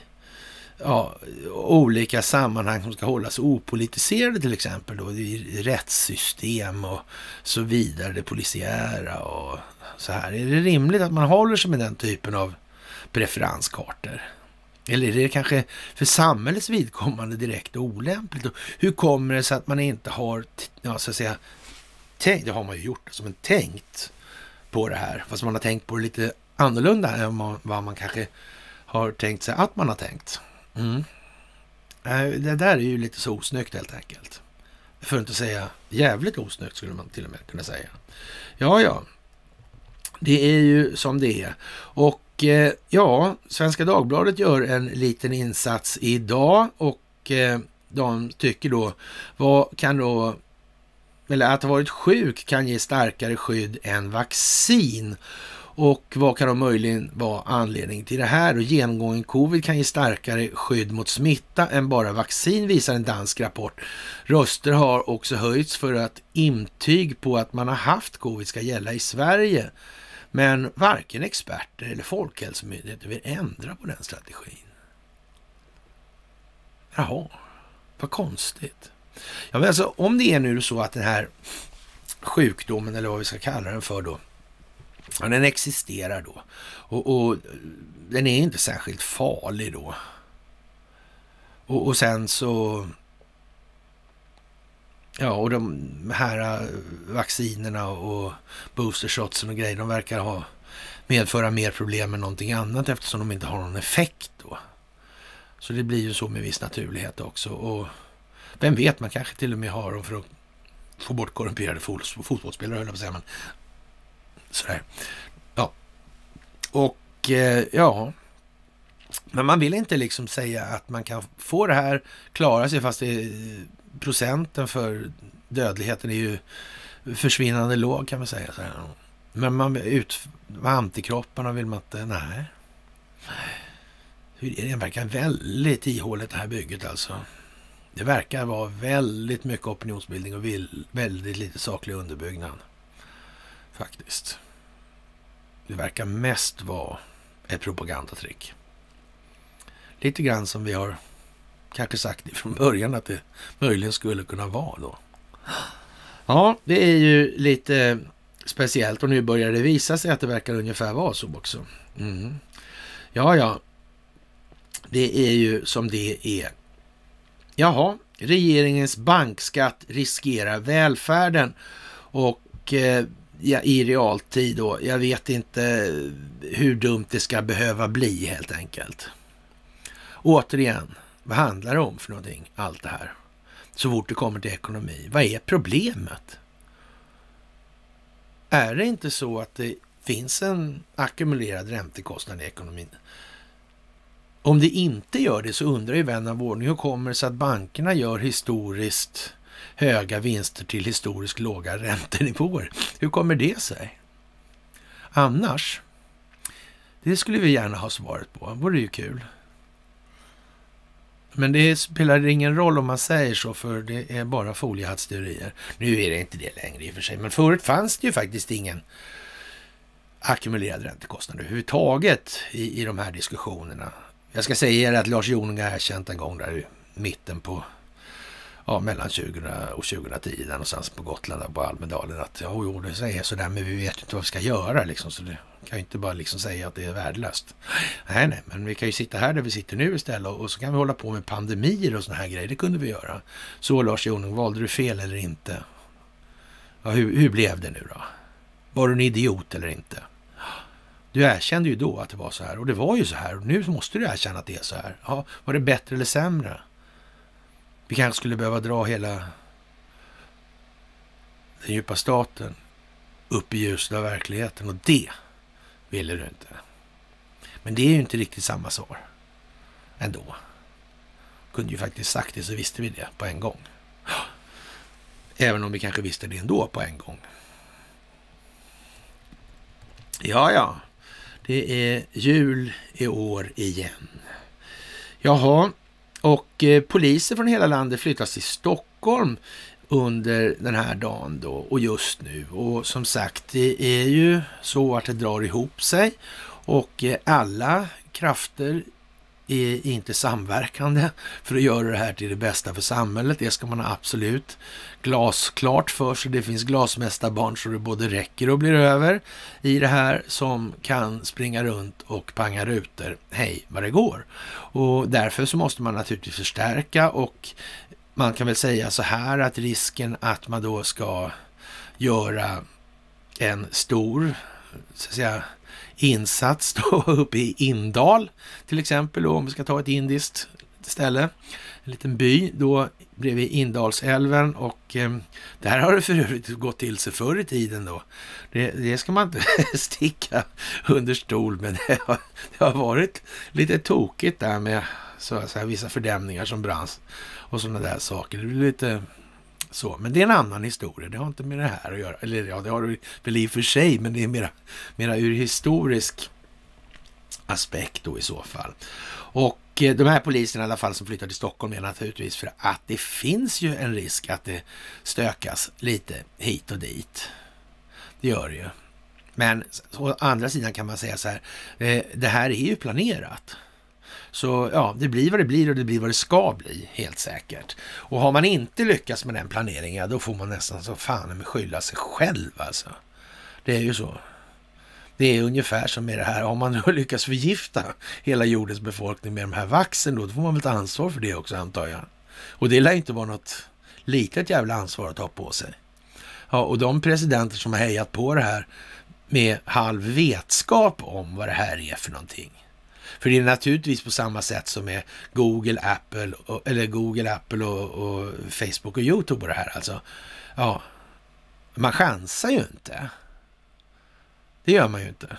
ja, olika sammanhang som ska hållas opolitiserade till exempel då, i rättssystem och så vidare, det polisiära och så här. Är det rimligt att man håller sig med den typen av preferenskartor? Eller är det kanske för samhällets vidkommande direkt olämpligt? Och hur kommer det sig att man inte har, ja, så att säga, tänkt, det har man ju gjort, som en tänkt på det här, fast man har tänkt på det lite annorlunda än vad man kanske har tänkt sig att man har tänkt. Mm. Eh, det där är ju lite så osnyggt helt enkelt. För att inte säga jävligt osnyggt skulle man till och med kunna säga. Ja, ja. Det är ju som det är. Och eh, ja, Svenska Dagbladet gör en liten insats idag och eh, de tycker då, vad kan då, eller att ha varit sjuk kan ge starkare skydd än vaccin. Och vad kan då möjligen vara anledningen till det här? Och genomgången covid kan ge starkare skydd mot smitta än bara vaccin, visar en dansk rapport. Röster har också höjts för att intyg på att man har haft covid ska gälla i Sverige. Men varken experter eller Folkhälsomyndigheten vill ändra på den strategin. Jaha, vad konstigt. Ja, men alltså om det är nu så att den här sjukdomen, eller vad vi ska kalla den för då, ja, den existerar då. Och, och den är inte särskilt farlig då. Och, och sen så Ja, och de här äh, vaccinerna och boostershotsen och grejer, de verkar ha medföra mer problem än någonting annat eftersom de inte har någon effekt då. Så det blir ju så med viss naturlighet också. Och vem vet, man kanske till och med har dem för att få bort korrumperade fotbollsspelare, höll jag på att säga. Men sådär. Ja. Och eh, ja, men man vill inte liksom säga att man kan få det här, klara sig fast det är procenten för dödligheten är ju försvinnande låg kan man säga. Sådär. Men man ut, antikropparna vill man inte, nej. Hur är det? Det verkar väldigt ihåligt det här bygget alltså. Det verkar vara väldigt mycket opinionsbildning och väldigt lite saklig underbyggnad. Faktiskt. Det verkar mest vara ett propagandatrick. Lite grann som vi har kanske sagt från början att det möjligen skulle kunna vara då. Ja, det är ju lite speciellt och nu börjar det visa sig att det verkar ungefär vara så också. Mm. Ja, ja, det är ju som det är. Jaha, regeringens bankskatt riskerar välfärden och eh, ja, i realtid då. Jag vet inte hur dumt det ska behöva bli helt enkelt. Återigen, vad handlar det om för någonting, allt det här? Så fort det kommer till ekonomi. Vad är problemet? Är det inte så att det finns en ackumulerad räntekostnad i ekonomin? Om det inte gör det så undrar ju vän av ordning hur kommer det sig att bankerna gör historiskt höga vinster till historiskt låga räntenivåer? Hur kommer det sig? Annars, det skulle vi gärna ha svaret på. Det vore ju kul. Men det spelar ingen roll om man säger så, för det är bara foliehattsteorier. Nu är det inte det längre i och för sig, men förut fanns det ju faktiskt ingen ackumulerad räntekostnad överhuvudtaget i, i de här diskussionerna. Jag ska säga er att Lars Jonung har erkänt en gång där i mitten på ja, mellan 2000 och 2010 där någonstans på Gotland och på Almedalen att ja, jo, det är sådär, men vi vet inte vad vi ska göra liksom. Så det kan ju inte bara liksom säga att det är värdelöst. Nej, nej, men vi kan ju sitta här där vi sitter nu istället och så kan vi hålla på med pandemier och sådana här grejer. Det kunde vi göra. Så Lars Jonung, valde du fel eller inte? Ja, hur, hur blev det nu då? Var du en idiot eller inte? Du erkände ju då att det var så här och det var ju så här och nu måste du erkänna att det är så här. Ja, var det bättre eller sämre? Vi kanske skulle behöva dra hela den djupa staten upp i ljuset av verkligheten och det ville du inte. Men det är ju inte riktigt samma svar ändå. Kunde ju faktiskt sagt det så visste vi det på en gång. Även om vi kanske visste det ändå på en gång. Ja, ja, det är jul i år igen. Jaha, och eh, poliser från hela landet flyttas till Stockholm under den här dagen då och just nu. Och som sagt, det är ju så att det drar ihop sig och eh, alla krafter är inte samverkande för att göra det här till det bästa för samhället. Det ska man ha absolut glasklart för sig. Det finns glasmästarbarn så det både räcker och blir över i det här som kan springa runt och panga rutor hej vad det går. Och därför så måste man naturligtvis förstärka och man kan väl säga så här att risken att man då ska göra en stor så att säga, insats då uppe i Indal till exempel, då, om vi ska ta ett indiskt ställe, en liten by då bredvid Indalsälven och eh, där har det för övrigt gått till sig förr i tiden då. Det, det ska man inte sticka under stol med. Det har, det har varit lite tokigt där med så så här, vissa fördämningar som branns och sådana där saker. Det blir lite så, men det är en annan historia. Det har inte med det här att göra. Eller ja, det har det väl i och för sig, men det är mera, mera ur historisk aspekt då i så fall. Och eh, de här poliserna i alla fall som flyttar till Stockholm är naturligtvis för att det finns ju en risk att det stökas lite hit och dit. Det gör det ju. Men å andra sidan kan man säga så här, eh, det här är ju planerat. Så ja, det blir vad det blir och det blir vad det ska bli, helt säkert. Och har man inte lyckats med den planeringen, ja, då får man nästan så fan med skylla sig själv alltså. Det är ju så. Det är ungefär som med det här, om man nu lyckas förgifta hela jordens befolkning med de här vaxen då, då får man väl ta ansvar för det också antar jag. Och det lär inte vara något litet jävla ansvar att ta på sig. Ja, och de presidenter som har hejat på det här med halv vetskap om vad det här är för någonting. För det är naturligtvis på samma sätt som med Google, Apple, och, eller Google, Apple och, och, Facebook och YouTube och det här alltså. Ja, man chansar ju inte. Det gör man ju inte.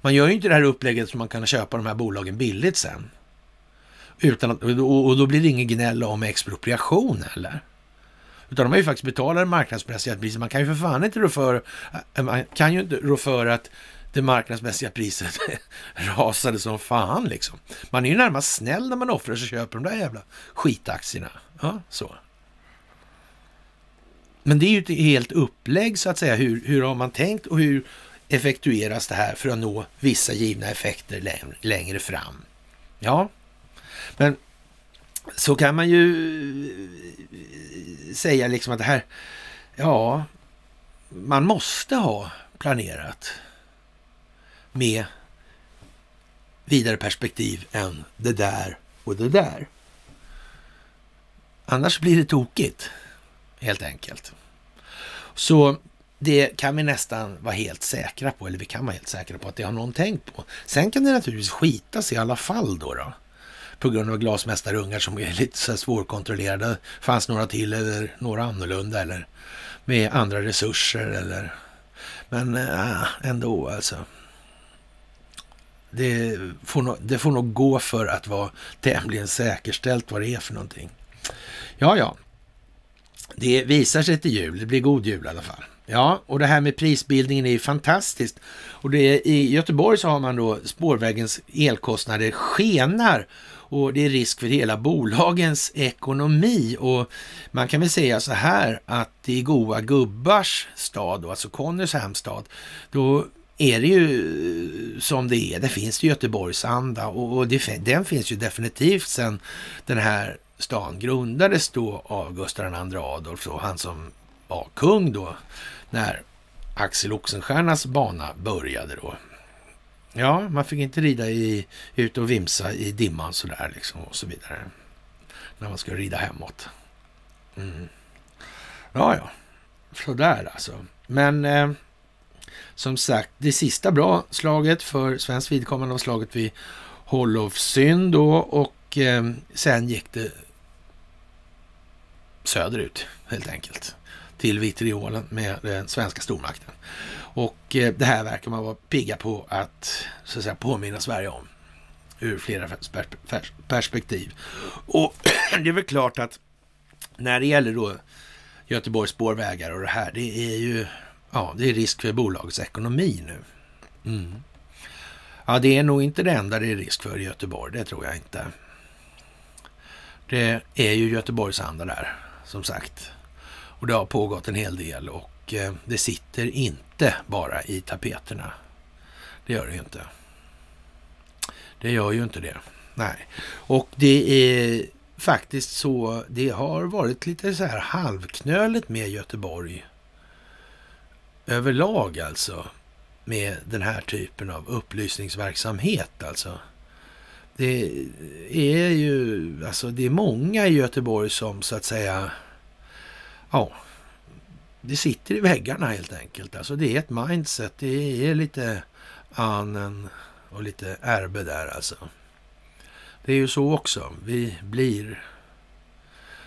Man gör ju inte det här upplägget så man kan köpa de här bolagen billigt sen. Utan att, och då blir det inget gnäll om expropriation eller? Utan de har ju faktiskt betalat marknadsmässiga priser. Man kan ju för fan inte rå för, man kan ju inte rå för att det marknadsmässiga priset rasade som fan liksom. Man är ju närmast snäll när man offrar sig och köper de där jävla skitaktierna. Ja, så. Men det är ju ett helt upplägg så att säga. Hur, hur har man tänkt och hur effektueras det här för att nå vissa givna effekter längre, längre fram? Ja, men så kan man ju eh, säga liksom att det här, ja, man måste ha planerat med vidare perspektiv än det där och det där. Annars blir det tokigt, helt enkelt. Så det kan vi nästan vara helt säkra på, eller vi kan vara helt säkra på att det har någon tänkt på. Sen kan det naturligtvis skitas i alla fall då. då på grund av glasmästarungar som är lite så svårkontrollerade. Fanns några till eller några annorlunda eller med andra resurser eller... Men äh, ändå alltså. Det får, nog, det får nog gå för att vara tämligen säkerställt vad det är för någonting. Ja, ja. Det visar sig till jul. Det blir god jul i alla fall. Ja, och det här med prisbildningen är ju fantastiskt. Och det är, i Göteborg så har man då spårvägens elkostnader skenar och det är risk för hela bolagens ekonomi. Och man kan väl säga så här att i goa gubbars stad, då, alltså Connys hemstad, då är det ju eh, som det är. Det finns ju Göteborgsanda och, och det, den finns ju definitivt sedan den här stan grundades då av Gustav II Adolf, och han som var kung då, när Axel Oxenstiernas bana började då. Ja, man fick inte rida i, ut och vimsa i dimman sådär liksom och så vidare. När man skulle rida hemåt. Mm. Ja, ja. Sådär alltså. Men eh, som sagt, det sista bra slaget för svensk vidkommande var slaget vid Hollofsyn då och eh, sen gick det söderut helt enkelt till vitriolen med den svenska stormakten. Och eh, det här verkar man vara pigga på att, så att säga, påminna Sverige om ur flera perspektiv. Och det är väl klart att när det gäller då Göteborgs spårvägar och det här, det är ju ja, det är risk för bolagets ekonomi nu. Mm. Ja, det är nog inte det enda det är risk för i Göteborg, det tror jag inte. Det är ju Göteborgsanda där, som sagt. Och det har pågått en hel del och eh, det sitter inte bara i tapeterna. Det gör det ju inte. Det gör ju inte det. Nej. Och det är faktiskt så, det har varit lite så här halvknöligt med Göteborg överlag alltså. Med den här typen av upplysningsverksamhet alltså. Det är ju, alltså det är många i Göteborg som så att säga ja, det sitter i väggarna helt enkelt. Alltså det är ett mindset. Det är lite anen och lite Erbe där alltså. Det är ju så också. Vi blir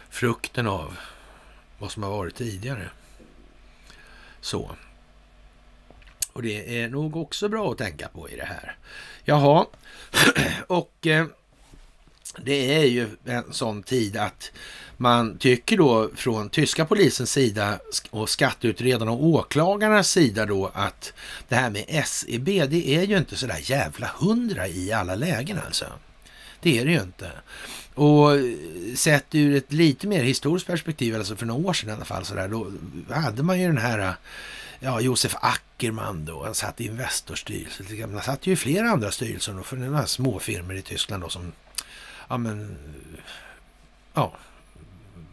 frukten av vad som har varit tidigare. Så. Och det är nog också bra att tänka på i det här. Jaha, och eh, det är ju en sån tid att man tycker då från tyska polisens sida och skatteutredarna och åklagarnas sida då att det här med SEB, det är ju inte sådär jävla hundra i alla lägen alltså. Det är det ju inte. Och eh, sett ur ett lite mer historiskt perspektiv, alltså för några år sedan i alla fall, så där, då hade man ju den här eh, ja, Josef Ackerman då, han satt i Investorstyrelsen. Han satt ju i flera andra styrelser då, för några småfirmor i Tyskland då som, ja men, ja,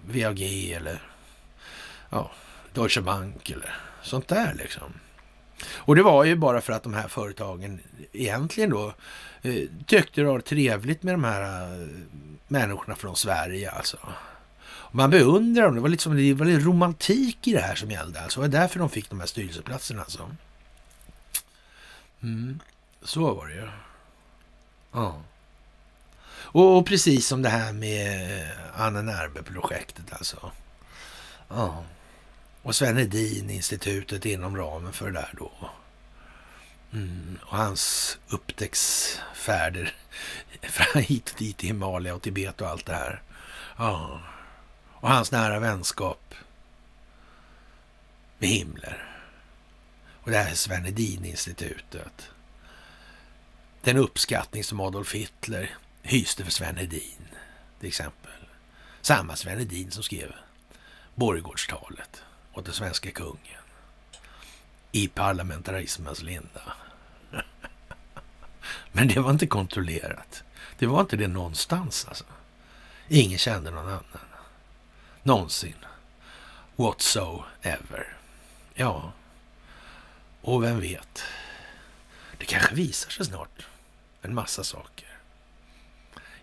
VAG eller ja, Deutsche Bank eller sånt där liksom. Och det var ju bara för att de här företagen egentligen då eh, tyckte det var trevligt med de här eh, människorna från Sverige alltså. Man beundrar dem. Det var, liksom, det var lite romantik i det här som gällde. Alltså. Det var därför de fick de här styrelseplatserna. Alltså. Mm. Så var det ju. Ja. Och, och, precis som det här med eh, Anna Närbe-projektet alltså. Ja. Och Sven Hedin-institutet inom ramen för det där då. Mm. Och hans upptäcktsfärder hit och dit i Himalaya och Tibet och allt det här. Ja och hans nära vänskap med Himmler. Och det här Sven Hedin-institutet. Den uppskattning som Adolf Hitler hyste för Sven Hedin, till exempel. Samma Sven Hedin som skrev Borggårdstalet åt den svenska kungen i parlamentarismens linda. Men det var inte kontrollerat. Det var inte det någonstans alltså. Ingen kände någon annan någonsin. Whatsoever. Ja, och vem vet? Det kanske visar sig snart en massa saker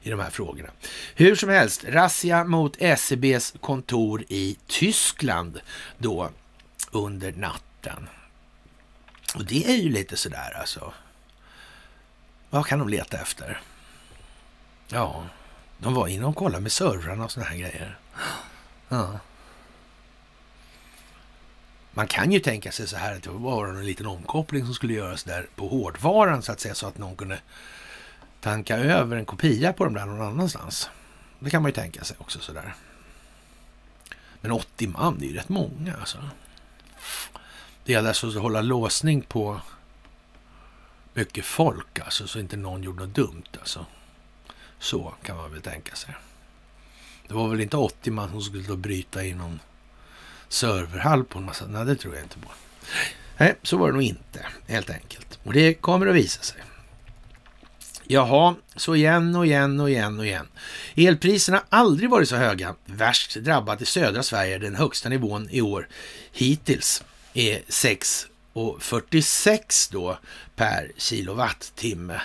i de här frågorna. Hur som helst, razzia mot SEBs kontor i Tyskland då under natten. Och det är ju lite sådär alltså. Vad kan de leta efter? Ja, de var inne och kollade med servrarna och sådana här grejer. Ja. Man kan ju tänka sig så här att det var en liten omkoppling som skulle göras där på hårdvaran så att säga så att någon kunde tanka över en kopia på dem där någon annanstans. Det kan man ju tänka sig också sådär. Men 80 man, det är ju rätt många alltså. Det gäller alltså att hålla låsning på mycket folk alltså, så inte någon gjorde något dumt alltså. Så kan man väl tänka sig. Det var väl inte 80 man som skulle då bryta i någon serverhall på en massa... Nej, det tror jag inte på. Nej, så var det nog inte, helt enkelt. Och det kommer att visa sig. Jaha, så igen och igen och igen och igen. Elpriserna har aldrig varit så höga. Värst drabbat i södra Sverige. Den högsta nivån i år hittills är 6,46 då per kilowattimme.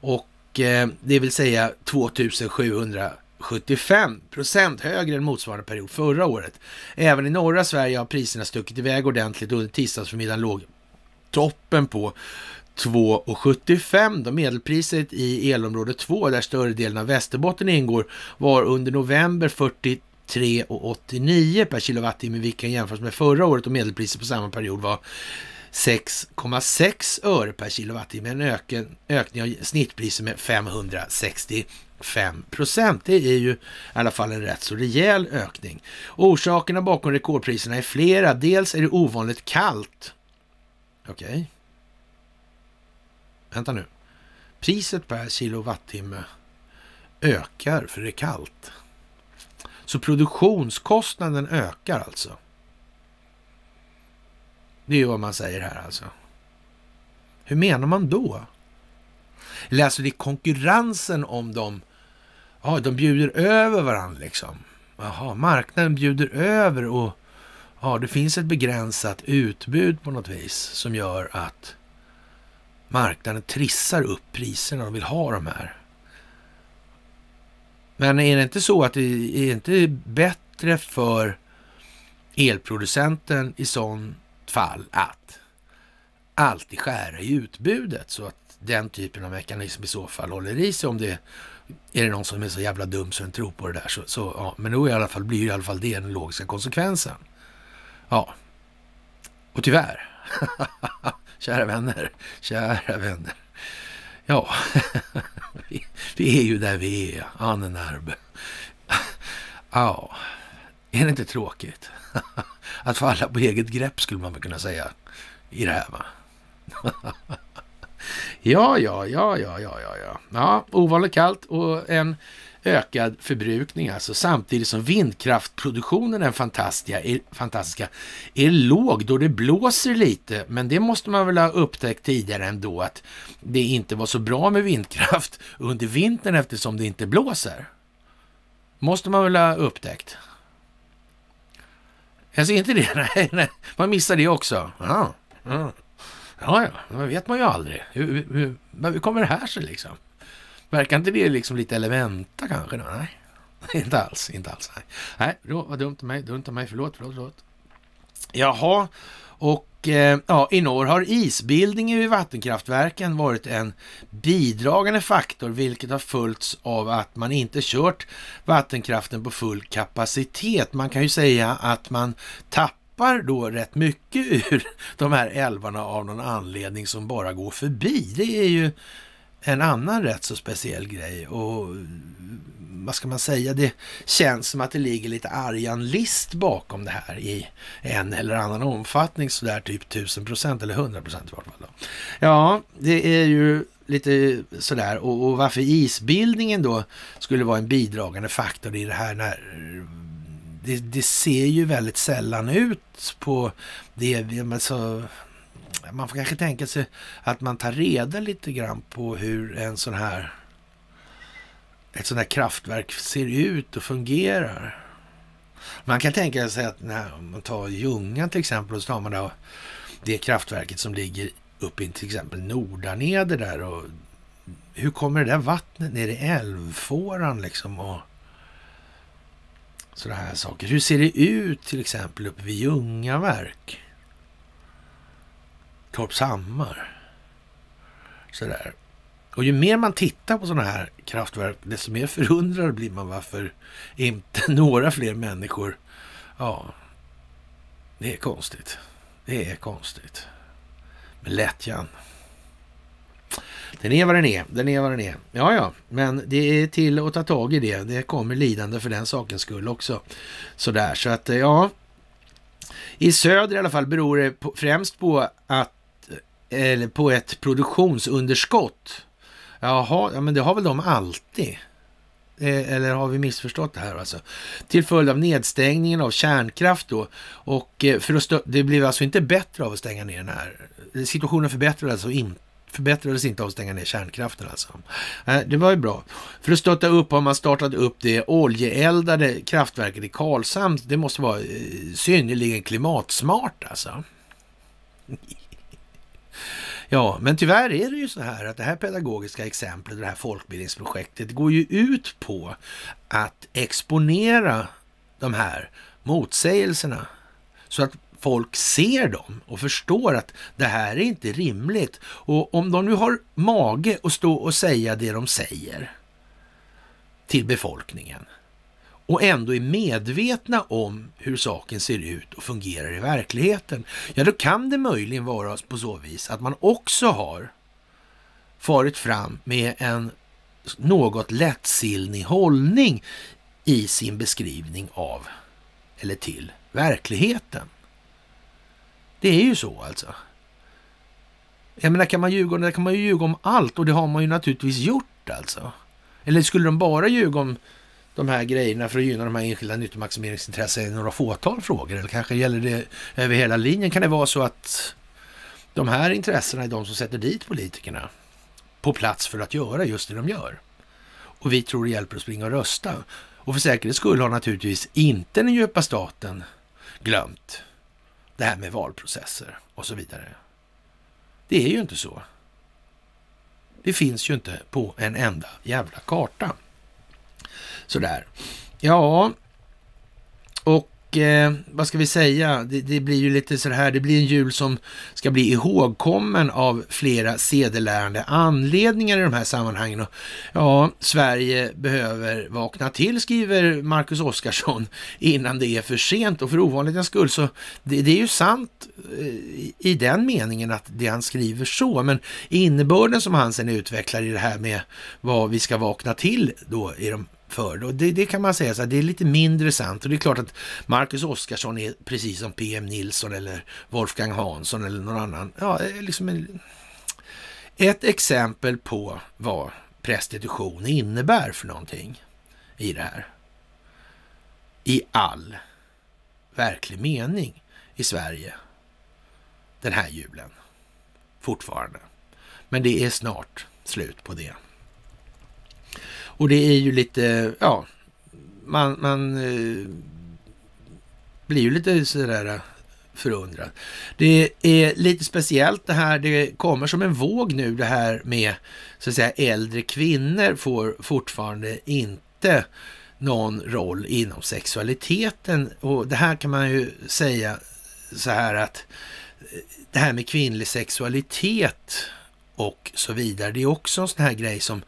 Och eh, det vill säga 2700 75 procent högre än motsvarande period förra året. Även i norra Sverige har priserna stuckit iväg ordentligt under tisdagsförmiddagen låg toppen på 2,75 då medelpriset i elområde 2, där större delen av Västerbotten ingår, var under november 43,89 per kilowattimme, vilket jämförs med förra året och medelpriset på samma period var 6,6 öre per kilowattimme, en öken, ökning av snittpriset med 560 5 procent. Det är ju i alla fall en rätt så rejäl ökning. Orsakerna bakom rekordpriserna är flera. Dels är det ovanligt kallt. Okej. Okay. Vänta nu. Priset per kilowattimme ökar för det är kallt. Så produktionskostnaden ökar alltså. Det är ju vad man säger här alltså. Hur menar man då? Eller alltså det är konkurrensen om de Ja, de bjuder över varandra liksom. Jaha, marknaden bjuder över och ja, det finns ett begränsat utbud på något vis som gör att marknaden trissar upp priserna och vill ha de här. Men är det inte så att det är inte bättre för elproducenten i sånt fall att alltid skära i utbudet så att den typen av mekanism i så fall håller i sig om det är det någon som är så jävla dum så den tror på det där så, så ja, men då i alla fall, blir i alla fall det den logiska konsekvensen. Ja, och tyvärr, kära vänner, kära vänner. Ja, vi, vi är ju där vi är, Annenerbe. Ja, är det inte tråkigt? Att falla på eget grepp skulle man väl kunna säga i det här va? Ja, ja, ja, ja, ja, ja, ja. Ja, ovanligt kallt och en ökad förbrukning alltså samtidigt som vindkraftproduktionen är fantastiska, är, fantastiska, är låg då det blåser lite. Men det måste man väl ha upptäckt tidigare ändå att det inte var så bra med vindkraft under vintern eftersom det inte blåser. Måste man väl ha upptäckt. Jag ser inte det. Nej, nej. Man missar det också. Ja, ja. ja, ja. det vet man ju aldrig. Hur, hur, hur kommer det här sig liksom? Verkar inte det liksom lite elementa kanske? Då? Nej, inte alls. Inte alls. Nej, nej då, vad dumt av mig. Dumt av mig. Förlåt, förlåt, förlåt. Jaha, och eh, ja, i norr har isbildningen vid vattenkraftverken varit en bidragande faktor, vilket har följts av att man inte kört vattenkraften på full kapacitet. Man kan ju säga att man tappar då rätt mycket ur de här älvarna av någon anledning som bara går förbi. Det är ju en annan rätt så speciell grej. Och vad ska man säga, det känns som att det ligger lite argan list bakom det här i en eller annan omfattning, sådär typ 1000 procent eller 100 procent i vart fall. Då. Ja, det är ju lite sådär och, och varför isbildningen då skulle vara en bidragande faktor i det här när det, det ser ju väldigt sällan ut på det, alltså, man får kanske tänka sig att man tar reda lite grann på hur en sån här ett sånt här kraftverk ser ut och fungerar. Man kan tänka sig att när man tar Ljungan till exempel och så tar man då det kraftverket som ligger uppe i till exempel Nordaneder där och hur kommer det där vattnet ner i älvfåran liksom och sådana här saker. Hur ser det ut till exempel uppe vid Ljungaverk? Torpshammar. Sådär. Och ju mer man tittar på sådana här kraftverk, desto mer förundrad blir man varför inte några fler människor... Ja, det är konstigt. Det är konstigt. Men lättjan. Den är vad den är. Den är vad den är. Ja, ja, men det är till att ta tag i det. Det kommer lidande för den sakens skull också. Sådär, så att eh, ja. I söder i alla fall beror det på, främst på att eller på ett produktionsunderskott. Jaha, ja, men det har väl de alltid? Eh, eller har vi missförstått det här alltså? Till följd av nedstängningen av kärnkraft då. Och eh, för att det blev alltså inte bättre av att stänga ner den här. Situationen förbättrades alltså inte förbättrades inte av att stänga ner kärnkraften alltså. Eh, det var ju bra. För att stötta upp har man startat upp det oljeeldade kraftverket i Karlshamn. Det måste vara synnerligen klimatsmart alltså. Ja, men tyvärr är det ju så här att det här pedagogiska exemplet, det här folkbildningsprojektet, går ju ut på att exponera de här motsägelserna så att folk ser dem och förstår att det här är inte rimligt. Och om de nu har mage att stå och säga det de säger till befolkningen, och ändå är medvetna om hur saken ser ut och fungerar i verkligheten, ja då kan det möjligen vara på så vis att man också har farit fram med en något lättsinnig hållning i sin beskrivning av eller till verkligheten. Det är ju så alltså. Jag menar, kan man ljuga kan man ju ljuga om allt och det har man ju naturligtvis gjort alltså. Eller skulle de bara ljuga om de här grejerna för att gynna de här enskilda nyttomaximeringsintressen i några fåtal frågor? Eller kanske gäller det över hela linjen? Kan det vara så att de här intressena är de som sätter dit politikerna på plats för att göra just det de gör? Och vi tror det hjälper att springa och rösta. Och för säkerhets skull har naturligtvis inte den djupa staten glömt det här med valprocesser och så vidare. Det är ju inte så. Det finns ju inte på en enda jävla karta. Sådär. Ja, och eh, vad ska vi säga? Det, det, blir ju lite så här, det blir en jul som ska bli ihågkommen av flera sedelärande anledningar i de här sammanhangen. Och, ja, Sverige behöver vakna till, skriver Marcus Oskarsson, innan det är för sent. Och för ovanlighetens skull så, det, det är ju sant eh, i den meningen att det han skriver så, men innebörden som han sen utvecklar i det här med vad vi ska vakna till då i de för. Och det, det kan man säga så här, det är lite mindre sant. Och det är klart att Marcus Oskarsson är precis som PM Nilsson eller Wolfgang Hansson eller någon annan. Ja, liksom en, Ett exempel på vad prostitution innebär för någonting i det här. I all verklig mening i Sverige den här julen. Fortfarande. Men det är snart slut på det. Och det är ju lite, ja, man, man eh, blir ju lite sådär eh, förundrad. Det är lite speciellt det här, det kommer som en våg nu det här med så att säga äldre kvinnor får fortfarande inte någon roll inom sexualiteten och det här kan man ju säga så här att eh, det här med kvinnlig sexualitet och så vidare, det är också en sån här grej som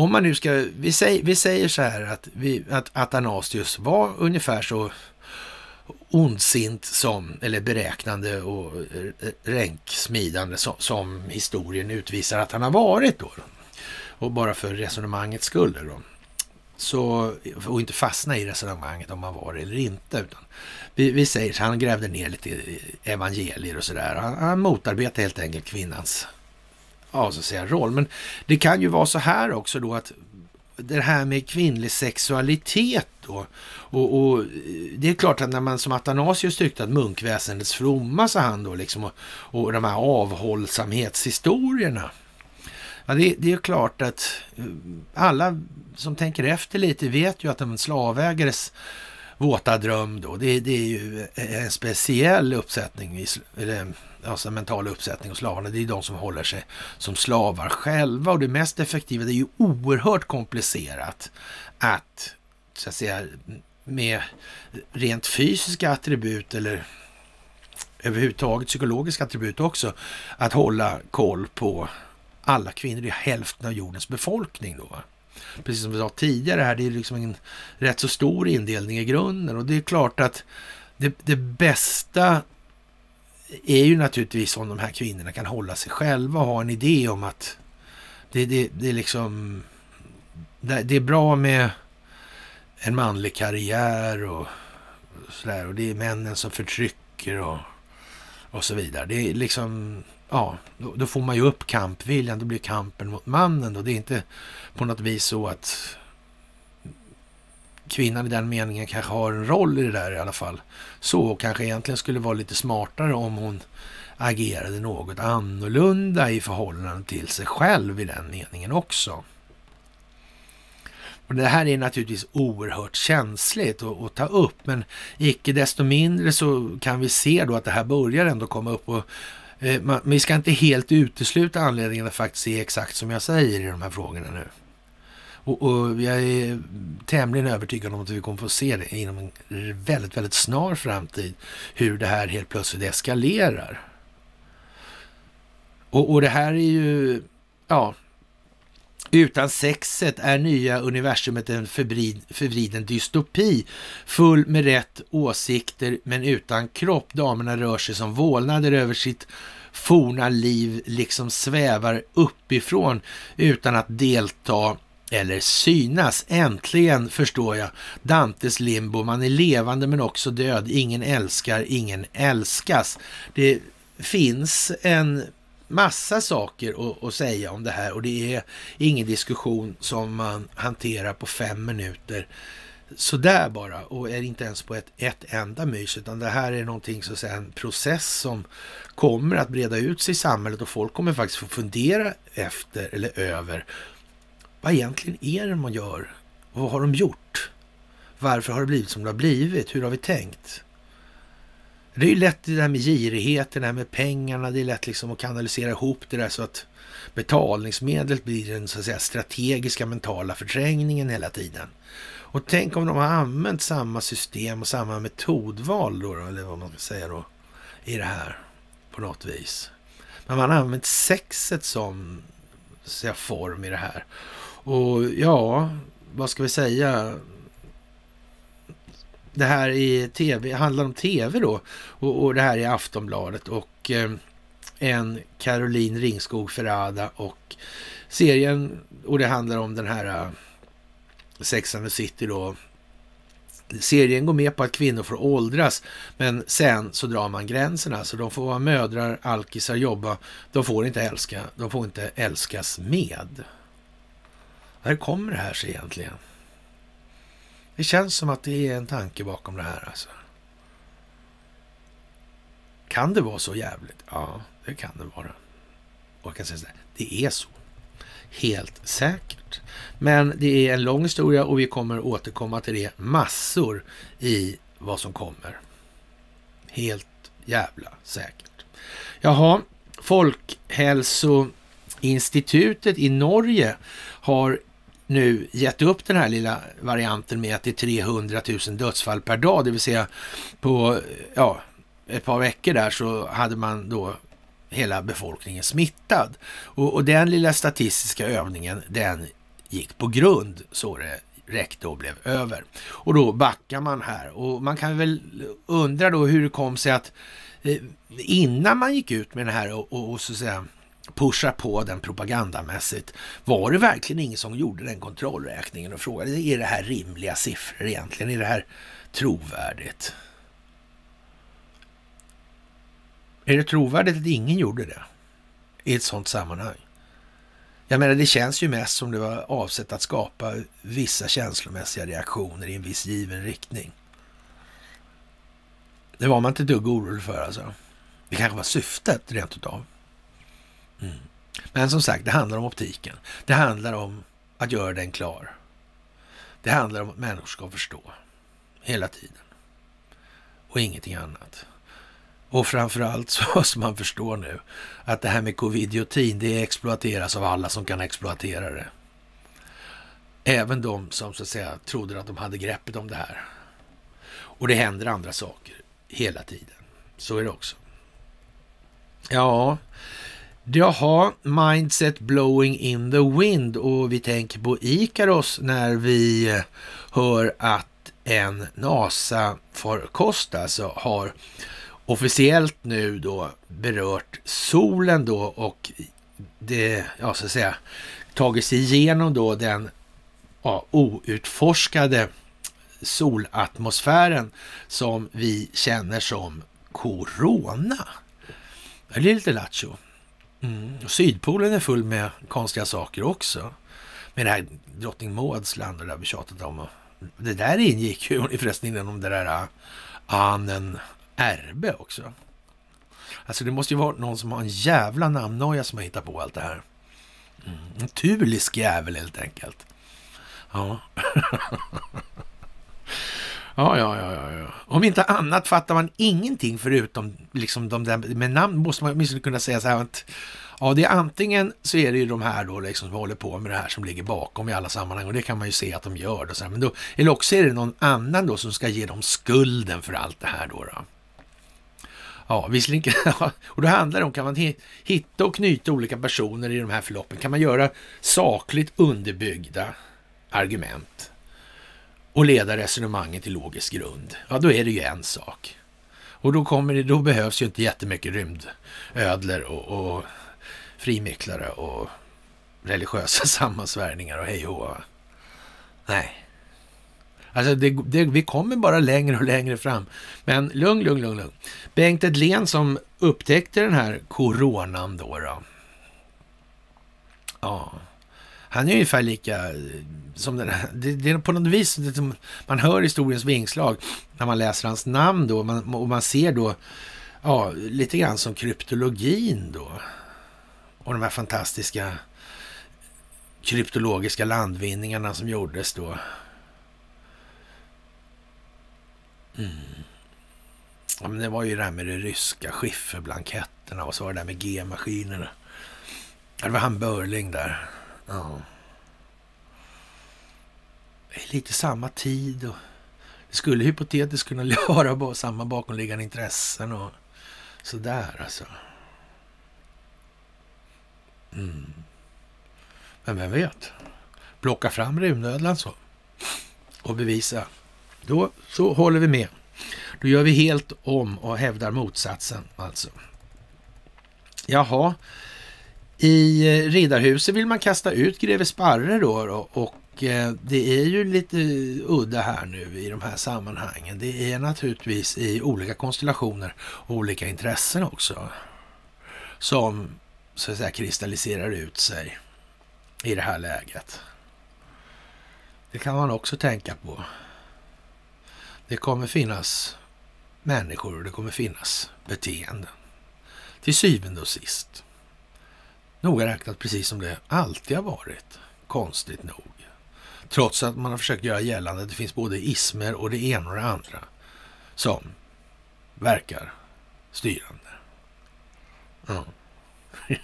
om man nu ska, vi säger, vi säger så här att, vi, att Athanasius var ungefär så ondsint som, eller beräknande och ränksmidande som, som historien utvisar att han har varit då. Och bara för resonemangets skull då. Så, och inte fastna i resonemanget om han var det eller inte. Utan vi, vi säger så han grävde ner lite evangelier och sådär. Han, han motarbetade helt enkelt kvinnans ja, så att säga, roll. Men det kan ju vara så här också då att det här med kvinnlig sexualitet då. Och, och, det är klart att när man som Athanasius tyckte att munkväsendets fromma, sa han då, liksom, och, och de här avhållsamhetshistorierna. Ja, det, det är klart att eh, alla som tänker efter lite vet ju att en slavägares våta dröm då, det, det är ju en speciell uppsättning, eller alltså mental uppsättning och slavarna. Det är de som håller sig som slavar själva och det mest effektiva, det är ju oerhört komplicerat att, så att säga, med rent fysiska attribut eller överhuvudtaget psykologiska attribut också, att hålla koll på alla kvinnor. Det är hälften av jordens befolkning då. Precis som vi sa tidigare här, det är liksom en rätt så stor indelning i grunden och det är klart att det, det bästa är ju naturligtvis om de här kvinnorna kan hålla sig själva och ha en idé om att det, det, det är liksom det, det är bra med en manlig karriär och sådär och det är männen som förtrycker och, och så vidare. Det är liksom, ja, då, då, får man ju upp kampviljan, då blir kampen mot mannen då. Det är inte på något vis så att kvinnan i den meningen kanske har en roll i det där i alla fall. Så kanske egentligen skulle vara lite smartare om hon agerade något annorlunda i förhållande till sig själv i den meningen också. Och Det här är naturligtvis oerhört känsligt att, att, ta upp, men icke desto mindre så kan vi se då att det här börjar ändå komma upp. och eh, man, Vi ska inte helt utesluta anledningen att faktiskt se exakt som jag säger i de här frågorna nu. Och, och, jag är tämligen övertygad om att vi kommer få se det inom en väldigt, väldigt snar framtid, hur det här helt plötsligt eskalerar. Och, och det här är ju, ja, utan sexet är nya universumet en förbrid, förvriden dystopi, full med rätt åsikter men utan kropp. Damerna rör sig som vålnader över sitt forna liv, liksom svävar uppifrån utan att delta eller synas. Äntligen förstår jag Dantes limbo. Man är levande men också död. Ingen älskar, ingen älskas. Det finns en massa saker att, säga om det här och det är ingen diskussion som man hanterar på fem minuter sådär bara och är inte ens på ett, ett enda mys utan det här är någonting så att säga en process som kommer att breda ut sig i samhället och folk kommer faktiskt få fundera efter eller över vad egentligen är det man gör? Vad har de gjort? Varför har det blivit som det har blivit? Hur har vi tänkt? Det är ju lätt det där med girigheten, det här med pengarna, det är lätt liksom att kanalisera ihop det där så att betalningsmedlet blir den så att säga strategiska mentala förträngningen hela tiden. Och tänk om de har använt samma system och samma metodval då, eller vad man ska säga då, i det här på något vis. Men man har använt sexet som säga, form i det här. Och ja, vad ska vi säga? Det här i tv, handlar om tv då. Och, och det här är Aftonbladet och eh, en Caroline Ringskog Ferrada och serien och det handlar om den här uh, Sex and the City då. serien går med på att kvinnor får åldras, men sen så drar man gränserna. Så de får vara mödrar, alkisar, jobba. De får inte älska, de får inte älskas med. Hur kommer det här sig egentligen? Det känns som att det är en tanke bakom det här alltså. Kan det vara så jävligt? Ja, det kan det vara. Och jag kan säga så här, det är så. Helt säkert. Men det är en lång historia och vi kommer återkomma till det massor i vad som kommer. Helt jävla säkert. Jaha, Folkhälsoinstitutet i Norge har nu gett upp den här lilla varianten med att det är 300 000 dödsfall per dag, det vill säga på ja, ett par veckor där så hade man då hela befolkningen smittad. Och, och den lilla statistiska övningen, den gick på grund så det räckte och blev över. Och då backar man här och man kan väl undra då hur det kom sig att eh, innan man gick ut med det här och, och, och så att säga pusha på den propagandamässigt. Var det verkligen ingen som gjorde den kontrollräkningen och frågade är det här rimliga siffror egentligen? Är det här trovärdigt? Är det trovärdigt att ingen gjorde det i ett sådant sammanhang? Jag menar, det känns ju mest som det var avsett att skapa vissa känslomässiga reaktioner i en viss given riktning. Det var man inte ett dugg orolig för alltså. Det kanske var syftet rent utav. Mm. Men som sagt, det handlar om optiken. Det handlar om att göra den klar. Det handlar om att människor ska förstå hela tiden. Och ingenting annat. Och framförallt så måste man förstå nu att det här med covidiotin, det exploateras av alla som kan exploatera det. Även de som så att säga trodde att de hade greppet om det här. Och det händer andra saker hela tiden. Så är det också. Ja, Jaha, mindset blowing in the wind och vi tänker på Ikaros när vi eh, hör att en NASA-farkost alltså har officiellt nu då berört solen då och det, ja så att säga, tagit sig igenom då den ja, outforskade solatmosfären som vi känner som corona. Det är lite lattjo. Mm. Sydpolen är full med konstiga saker också. Med det här drottning Mauds land och det där vi tjatat om. Det där ingick ju förresten inom det där Annen Anen Erbe också. Alltså det måste ju vara någon som har en jävla namnnoja som har hittat på allt det här. Mm. En tulisk jävel helt enkelt. Ja. ja, ja, ja, ja. Om inte annat fattar man ingenting förutom liksom de där med namn måste man åtminstone kunna säga så här att Ja, det är antingen så är det ju de här då liksom som håller på med det här som ligger bakom i alla sammanhang och det kan man ju se att de gör då, Så här. Men då, eller också är det någon annan då som ska ge dem skulden för allt det här då. då. Ja, visserligen, och då handlar det om, kan man hitta och knyta olika personer i de här förloppen? Kan man göra sakligt underbyggda argument och leda resonemanget till logisk grund? Ja, då är det ju en sak. Och då, kommer det, då behövs ju inte jättemycket rymdödlor och, och frimicklare och religiösa sammansvärjningar och hej och Nej. Alltså det, det, vi kommer bara längre och längre fram. Men lugn, lugn, lugn, lugn. Bengt Edlén som upptäckte den här coronan då. då. Ja, han är ungefär lika eh, som den här. Det, det är på något vis det, man hör historiens vingslag när man läser hans namn då man, och man ser då ja, lite grann som kryptologin då och de här fantastiska kryptologiska landvinningarna som gjordes då. Mm. Ja, men det var ju det här med de ryska skifferblanketterna och så var det där med G-maskinerna. Ja, det var han Börling där. Ja. Det är lite samma tid och det skulle hypotetiskt kunna vara samma bakomliggande intressen och sådär alltså. Mm. Men vem vet? Plocka fram runödlan så och bevisa. Då så håller vi med. Då gör vi helt om och hävdar motsatsen alltså. Jaha, i eh, Riddarhuset vill man kasta ut greve Sparre då och eh, det är ju lite udda här nu i de här sammanhangen. Det är naturligtvis i olika konstellationer och olika intressen också som så att säga kristalliserar ut sig i det här läget. Det kan man också tänka på. Det kommer finnas människor och det kommer finnas beteenden. Till syvende och sist. Noga räknat precis som det alltid har varit. Konstigt nog. Trots att man har försökt göra gällande att det finns både ismer och det ena och det andra som verkar styrande. Ja.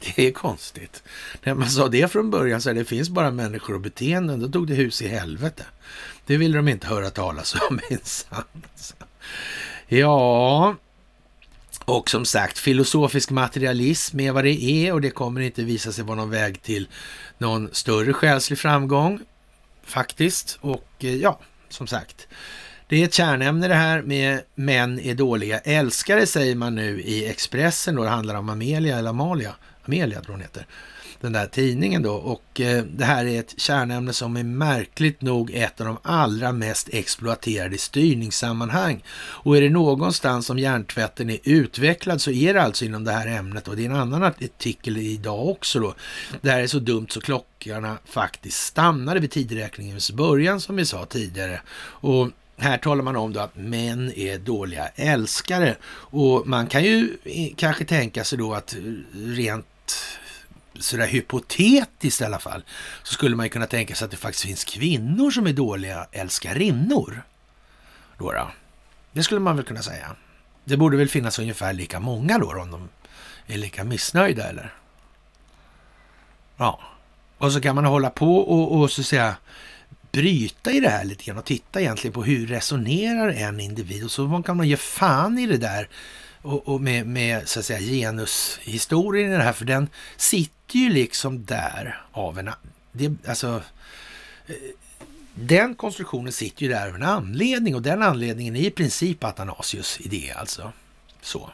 Det är konstigt. När man sa det från början, så här, det finns bara människor och beteenden, då tog det hus i helvete. Det ville de inte höra talas om minsann. Ja, och som sagt, filosofisk materialism är vad det är och det kommer inte visa sig vara någon väg till någon större själslig framgång faktiskt. Och eh, ja, som sagt, det är ett kärnämne det här med män är dåliga älskare säger man nu i Expressen. Då det handlar om Amelia eller Amalia. Amelia tror hon heter. Den där tidningen då. Och eh, det här är ett kärnämne som är märkligt nog ett av de allra mest exploaterade i styrningssammanhang. Och är det någonstans som hjärntvätten är utvecklad så är det alltså inom det här ämnet. Och det är en annan artikel idag också då. Det här är så dumt så klockorna faktiskt stannade vid tideräkningens början som vi sa tidigare. Och här talar man om då att män är dåliga älskare och man kan ju kanske tänka sig då att rent sådär hypotetiskt i alla fall så skulle man ju kunna tänka sig att det faktiskt finns kvinnor som är dåliga älskarinnor. Då, då. Det skulle man väl kunna säga. Det borde väl finnas ungefär lika många då om de är lika missnöjda eller? Ja, och så kan man hålla på och, och så säga bryta i det här lite grann och titta egentligen på hur resonerar en individ och så kan man ge fan i det där och, och med, med, så att säga genushistorien i det här, för den sitter ju liksom där av en... Det, alltså, eh, den konstruktionen sitter ju där av en anledning och den anledningen är i princip Athanasius idé alltså. Så.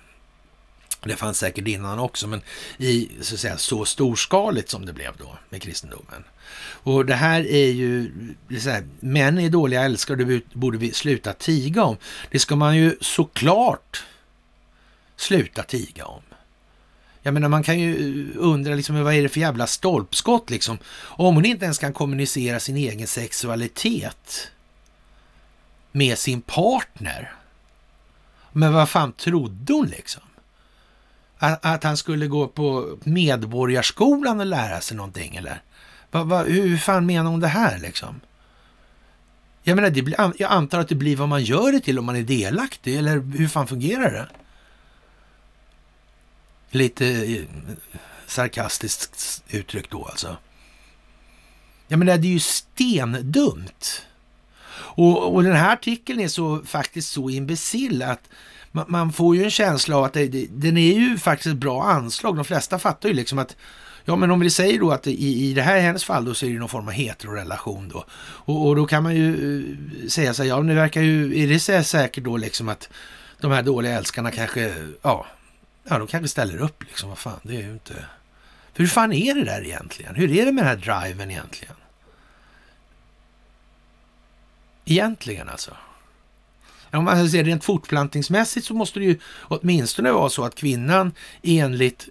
Det fanns säkert innan också, men i så, att säga, så storskaligt som det blev då med kristendomen. Och det här är ju, så här, män är dåliga älskare, det borde vi sluta tiga om. Det ska man ju såklart sluta tiga om. Jag menar, man kan ju eh, undra liksom, vad är det för jävla stolpskott liksom? Om hon inte ens kan kommunicera sin egen sexualitet med sin partner. Men vad fan trodde hon liksom? Att, att han skulle gå på Medborgarskolan och lära sig någonting eller? Va, va, hur fan menar hon det här liksom? Jag menar, det blir, jag antar att det blir vad man gör det till om man är delaktig, eller hur fan fungerar det? Lite eh, sarkastiskt uttryck då alltså. Ja men det är ju stendumt. Och, och den här artikeln är så faktiskt så imbecill att man, man, får ju en känsla av att det, det, den är ju faktiskt ett bra anslag. De flesta fattar ju liksom att Ja, men om vi säger då att i, i det här hennes fall då så är det någon form av heterorelation då. Och, och då kan man ju eh, säga så här, ja, nu verkar ju, är det säkert då liksom att de här dåliga älskarna kanske, ja, ja, de kanske ställer upp liksom. Vad fan, det är ju inte... För hur fan är det där egentligen? Hur är det med den här driven egentligen? Egentligen alltså. Om man säger rent fortplantningsmässigt så måste det ju åtminstone vara så att kvinnan enligt,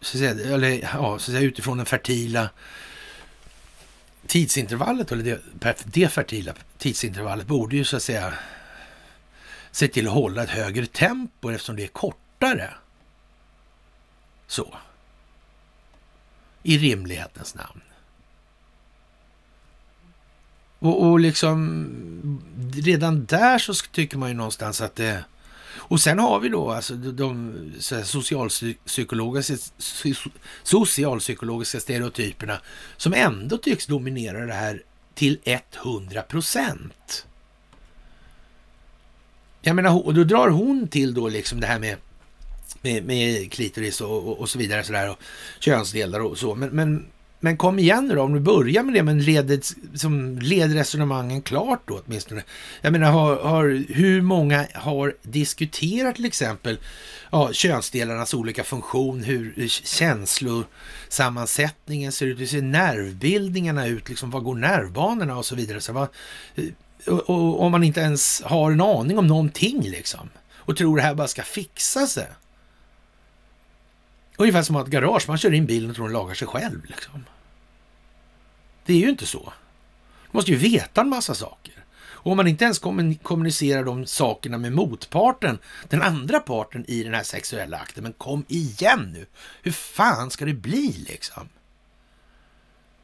så att säga, eller ja, så att säga, utifrån den fertila tidsintervallet, eller det, det fertila tidsintervallet, borde ju så att säga se till att hålla ett högre tempo eftersom det är kortare. Så. I rimlighetens namn. Och, och liksom redan där så tycker man ju någonstans att det... Och sen har vi då alltså de, de socialpsykologiska, socialpsykologiska stereotyperna som ändå tycks dominera det här till 100 procent. Jag menar, och då drar hon till då liksom det här med med, med klitoris och, och, och, så vidare, så där, och könsdelar och så. Men, men, men kom igen nu då, om du börjar med det, men led, som led resonemangen klart då åtminstone. Jag menar, har, har, hur många har diskuterat till exempel ja, könsdelarnas olika funktion, hur känslosammansättningen ser ut, hur ser nervbildningarna ut, liksom, vad går nervbanorna och så vidare. Så vad, och, och, om man inte ens har en aning om någonting liksom och tror det här bara ska fixa sig. Ungefär som att ett garage, man kör in bilen och tror den lagar sig själv. Liksom. Det är ju inte så. Du måste ju veta en massa saker. Och om man inte ens kommunicerar de sakerna med motparten, den andra parten i den här sexuella akten, men kom igen nu! Hur fan ska det bli liksom?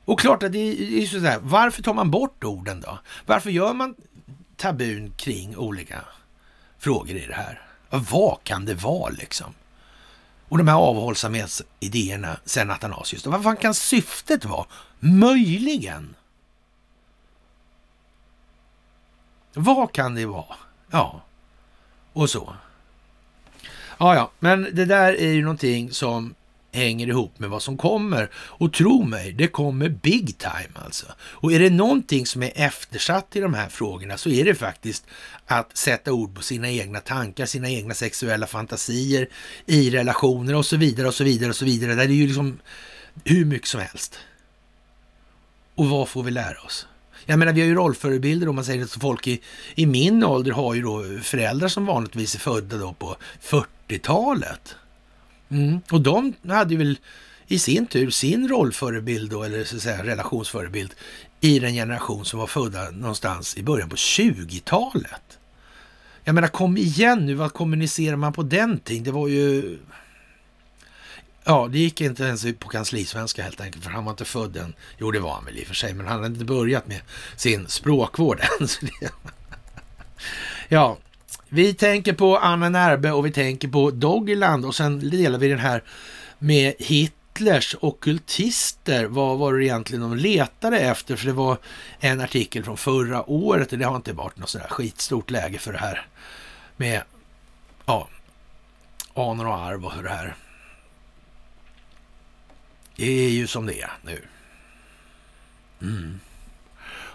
Och klart att det är sådär, varför tar man bort orden då? Varför gör man tabun kring olika frågor i det här? Vad kan det vara liksom? Och de här avhållsamhetsidéerna sen Athanasius, vad fan kan syftet vara? Möjligen. Vad kan det vara? Ja, och så. Ja, ja, men det där är ju någonting som hänger ihop med vad som kommer. Och tro mig, det kommer big time alltså. Och är det någonting som är eftersatt i de här frågorna så är det faktiskt att sätta ord på sina egna tankar, sina egna sexuella fantasier i relationer och så vidare och så vidare och så vidare. Det är ju liksom hur mycket som helst. Och vad får vi lära oss? Jag menar, vi har ju rollförebilder om man säger att folk i, i min ålder har ju då föräldrar som vanligtvis är födda då på 40-talet. Mm. Och de hade väl i sin tur sin rollförebild då, eller så att säga relationsförebild i den generation som var födda någonstans i början på 20-talet. Jag menar, kom igen nu, vad kommunicerar man på den tiden? Det var ju... Ja, det gick inte ens på kanslisvenska helt enkelt, för han var inte född än. Jo, det var han väl i och för sig, men han hade inte börjat med sin språkvård än. ja, vi tänker på Anna Närbe och vi tänker på Doggerland och sen delar vi den här med Hitlers okultister. Vad var det egentligen de letade efter? För det var en artikel från förra året och det har inte varit något sådär skitstort läge för det här med ja, anor och arv och hur det här det är ju som det är nu. Mm.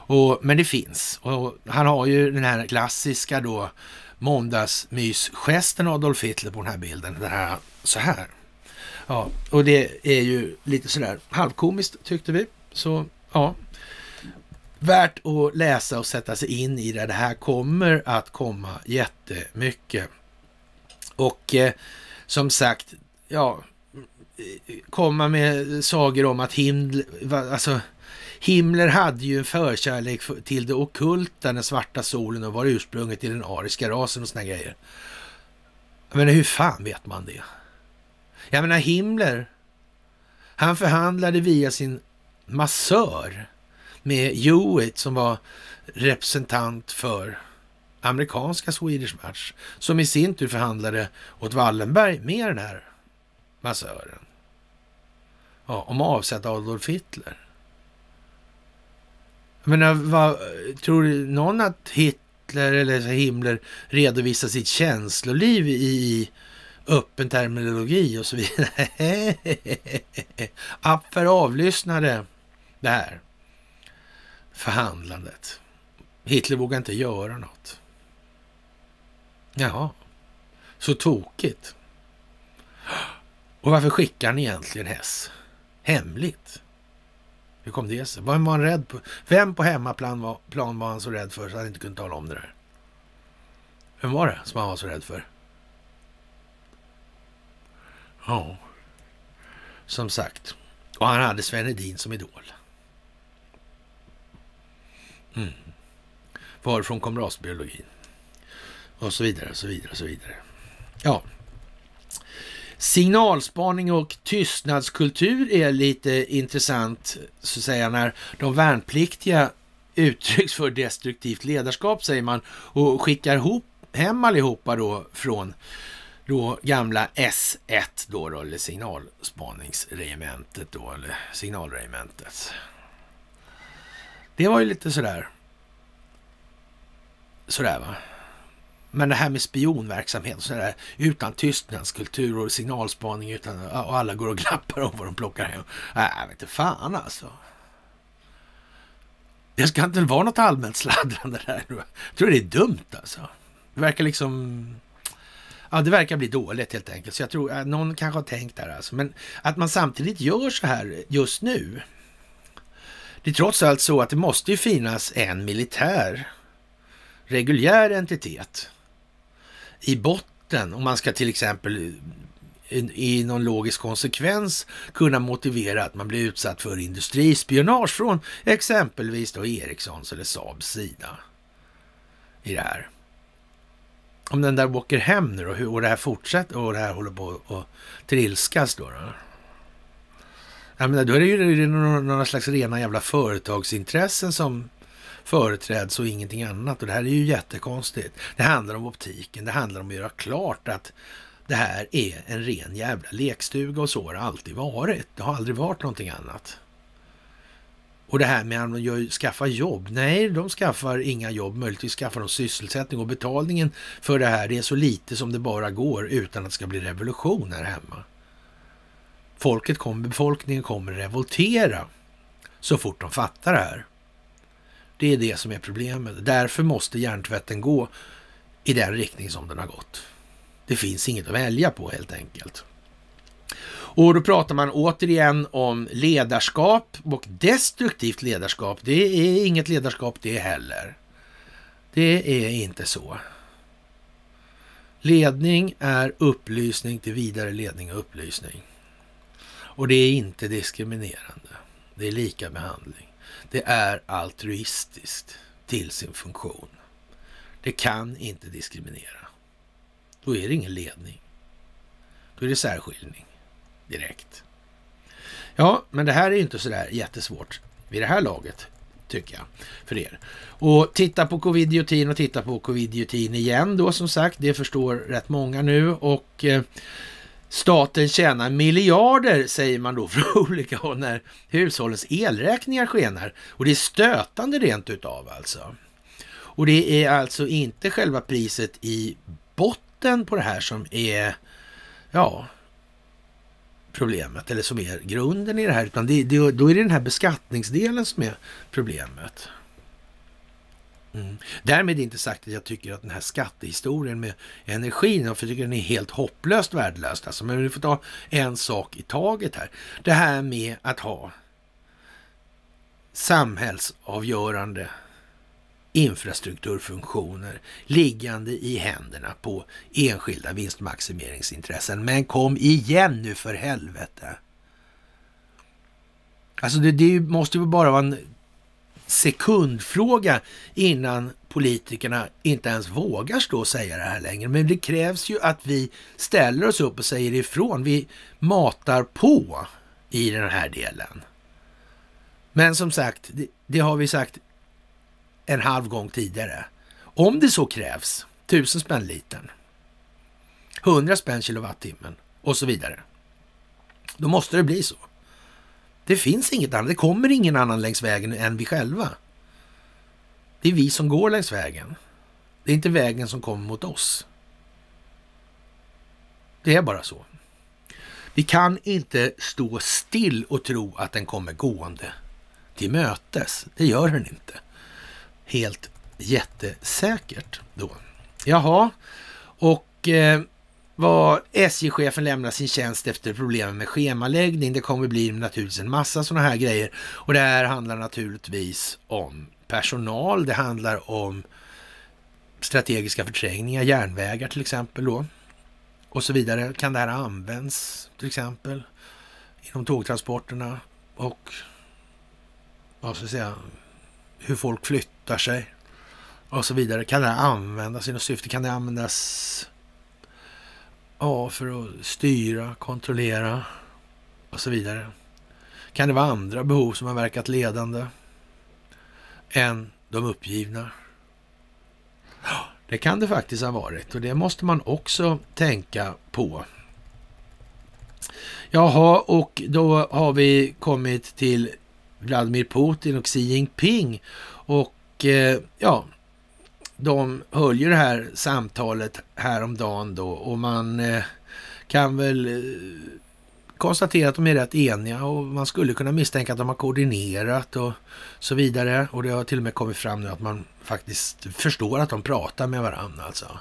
Och, men det finns. Och han har ju den här klassiska då måndagsmysgesten Adolf Hitler på den här bilden. Den här, så här. Ja, och det är ju lite sådär halvkomiskt tyckte vi. Så ja, värt att läsa och sätta sig in i det. Det här kommer att komma jättemycket. Och eh, som sagt, ja, eh, komma med sagor om att Himmler, alltså Himmler hade ju en förkärlek till det okulta, den svarta solen och var ursprunget till den ariska rasen och såna grejer. Men hur fan vet man det? Jag menar Himmler, han förhandlade via sin massör med Hewitt som var representant för amerikanska Swedish Match, som i sin tur förhandlade åt Wallenberg med den här massören. Ja, om att avsätta Adolf Hitler. Men vad, tror någon att Hitler eller Himmler redovisar sitt känsloliv i öppen terminologi och så vidare? App för avlyssnade det här förhandlandet. Hitler vågar inte göra något. Jaha, så tokigt. Och varför skickar han egentligen Hess hemligt? Hur kom det sig? Vem var han rädd på? Vem på hemmaplan var, plan var han så rädd för så han inte kunde tala om det där? Vem var det som han var så rädd för? Ja, som sagt. Och han hade Sven Hedin som idol. Mm. Varifrån kom rasbiologin? Och så vidare, och så vidare, och så vidare. Ja, Signalspaning och tystnadskultur är lite intressant, så att säga, när de värnpliktiga uttrycks för destruktivt ledarskap, säger man, och skickar ihop, hem allihopa då från då gamla S1 då, då eller signalspaningsregementet då, eller signalregementet. Det var ju lite sådär, sådär va. Men det här med spionverksamhet och sådär utan tystnadskultur och signalspaning utan, och alla går och glappar om vad de plockar hem. Nej, jag vet inte fan alltså. Det ska inte vara något allmänt sladdrande där. Jag tror det är dumt alltså. Det verkar liksom... Ja, det verkar bli dåligt helt enkelt. Så jag tror att någon kanske har tänkt där alltså. Men att man samtidigt gör så här just nu. Det är trots allt så att det måste ju finnas en militär reguljär entitet i botten om man ska till exempel eh, i någon logisk konsekvens kunna motivera att man blir utsatt för industrispionage från exempelvis då Ericssons eller Saabs sida i det här. Om den där åker hem nu och, och det här fortsätter och det här håller på att trilskas då. då. Jag menar, då är det ju några slags rena jävla företagsintressen som företräds och ingenting annat. Och det här är ju jättekonstigt. Det handlar om optiken. Det handlar om att göra klart att det här är en ren jävla lekstuga och så har det alltid varit. Det har aldrig varit någonting annat. Och det här med att de skaffar jobb. Nej, de skaffar inga jobb. Möjligtvis skaffar de sysselsättning och betalningen för det här det är så lite som det bara går utan att det ska bli revolution här hemma. Folket kommer, befolkningen kommer revoltera så fort de fattar det här. Det är det som är problemet. Därför måste hjärntvätten gå i den riktning som den har gått. Det finns inget att välja på helt enkelt. Och då pratar man återigen om ledarskap och destruktivt ledarskap. Det är inget ledarskap det heller. Det är inte så. Ledning är upplysning till vidare ledning och upplysning. Och det är inte diskriminerande. Det är lika behandling. Det är altruistiskt till sin funktion. Det kan inte diskriminera. Då är det ingen ledning. Då är det särskiljning direkt. Ja, men det här är inte sådär jättesvårt vid det här laget, tycker jag, för er. Och titta på covid och titta på covid igen då som sagt. Det förstår rätt många nu och eh, Staten tjänar miljarder, säger man då från olika håll när hushållens elräkningar skenar. Och det är stötande rent utav alltså. Och det är alltså inte själva priset i botten på det här som är, ja, problemet eller som är grunden i det här, utan det, det, då är det den här beskattningsdelen som är problemet. Mm. Därmed inte sagt att jag tycker att den här skattehistorien med energin, jag tycker den är helt hopplöst värdelös. Alltså, men vi får ta en sak i taget här. Det här med att ha samhällsavgörande infrastrukturfunktioner liggande i händerna på enskilda vinstmaximeringsintressen. Men kom igen nu för helvete! Alltså det, det måste ju bara vara en sekundfråga innan politikerna inte ens vågar stå och säga det här längre. Men det krävs ju att vi ställer oss upp och säger ifrån. Vi matar på i den här delen. Men som sagt, det, det har vi sagt en halv gång tidigare. Om det så krävs, tusen spänn litern, hundra spänn kilowattimmen och så vidare. Då måste det bli så. Det finns inget annat. Det kommer ingen annan längs vägen än vi själva. Det är vi som går längs vägen. Det är inte vägen som kommer mot oss. Det är bara så. Vi kan inte stå still och tro att den kommer gående till mötes. Det gör den inte. Helt jättesäkert då. Jaha, och eh, var SJ-chefen lämnar sin tjänst efter problemen med schemaläggning. Det kommer bli naturligtvis en massa sådana här grejer. Och det här handlar naturligtvis om personal. Det handlar om strategiska förträngningar, järnvägar till exempel då. Och så vidare. Kan det här användas till exempel inom tågtransporterna och vad ska jag säga, hur folk flyttar sig och så vidare. Kan det här användas i något syfte? Kan det användas Ja, för att styra, kontrollera och så vidare. Kan det vara andra behov som har verkat ledande än de uppgivna? Det kan det faktiskt ha varit och det måste man också tänka på. Jaha, och då har vi kommit till Vladimir Putin och Xi Jinping och eh, ja, de höll ju det här samtalet häromdagen då och man eh, kan väl eh, konstatera att de är rätt eniga och man skulle kunna misstänka att de har koordinerat och så vidare. Och det har till och med kommit fram nu att man faktiskt förstår att de pratar med varandra alltså.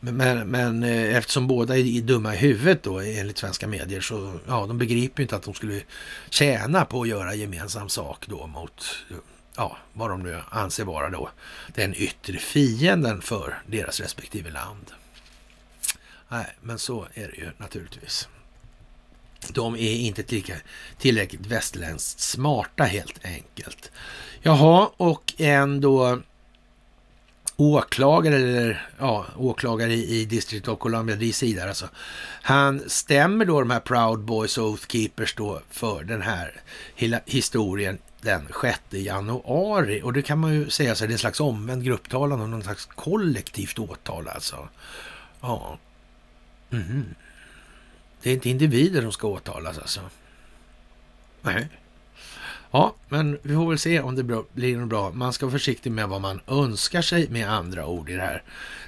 Men, men, men eh, eftersom båda är dumma i huvudet då enligt svenska medier så ja, de begriper ju inte att de skulle tjäna på att göra gemensam sak då mot ja, vad de nu anser vara då den yttre fienden för deras respektive land. Nej, men så är det ju naturligtvis. De är inte tillräckligt, tillräckligt västerländskt smarta helt enkelt. Jaha, och en då åklagare, eller ja, åklagare i, i District of Columbia, DC där alltså. Han stämmer då de här Proud Boys och Oath Keepers då för den här historien den 6 januari. Och det kan man ju säga så det är en slags omvänd grupptalan och någon slags kollektivt åtal alltså. Ja. Mm. Det är inte individer som ska åtalas alltså. Nej. Ja, men vi får väl se om det blir något bra. Man ska vara försiktig med vad man önskar sig med andra ord i det här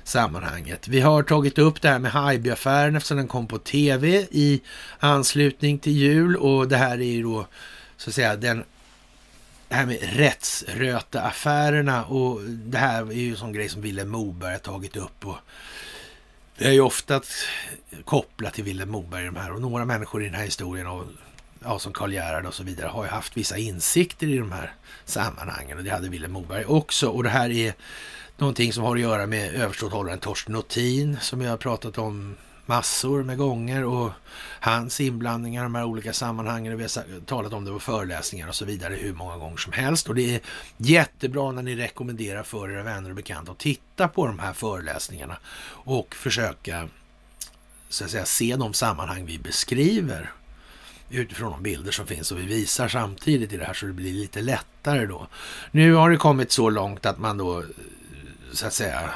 sammanhanget. Vi har tagit upp det här med Haijby-affären eftersom den kom på tv i anslutning till jul och det här är ju då så att säga den det här med rättsröta-affärerna och det här är ju en sån grej som Vilhelm Moberg har tagit upp och det är ju ofta kopplat till Vilhelm Moberg de här. Och några människor i den här historien och ja, som Karl Gerhard och så vidare har ju haft vissa insikter i de här sammanhangen och det hade Vilhelm Moberg också. Och det här är någonting som har att göra med överståthållaren Torsten Nothin som jag har pratat om massor med gånger och hans inblandningar i de här olika sammanhangen. Vi har talat om det på föreläsningar och så vidare hur många gånger som helst. Och det är jättebra när ni rekommenderar för era vänner och bekanta att titta på de här föreläsningarna och försöka så att säga, se de sammanhang vi beskriver utifrån de bilder som finns och vi visar samtidigt i det här så det blir lite lättare då. Nu har det kommit så långt att man då så att säga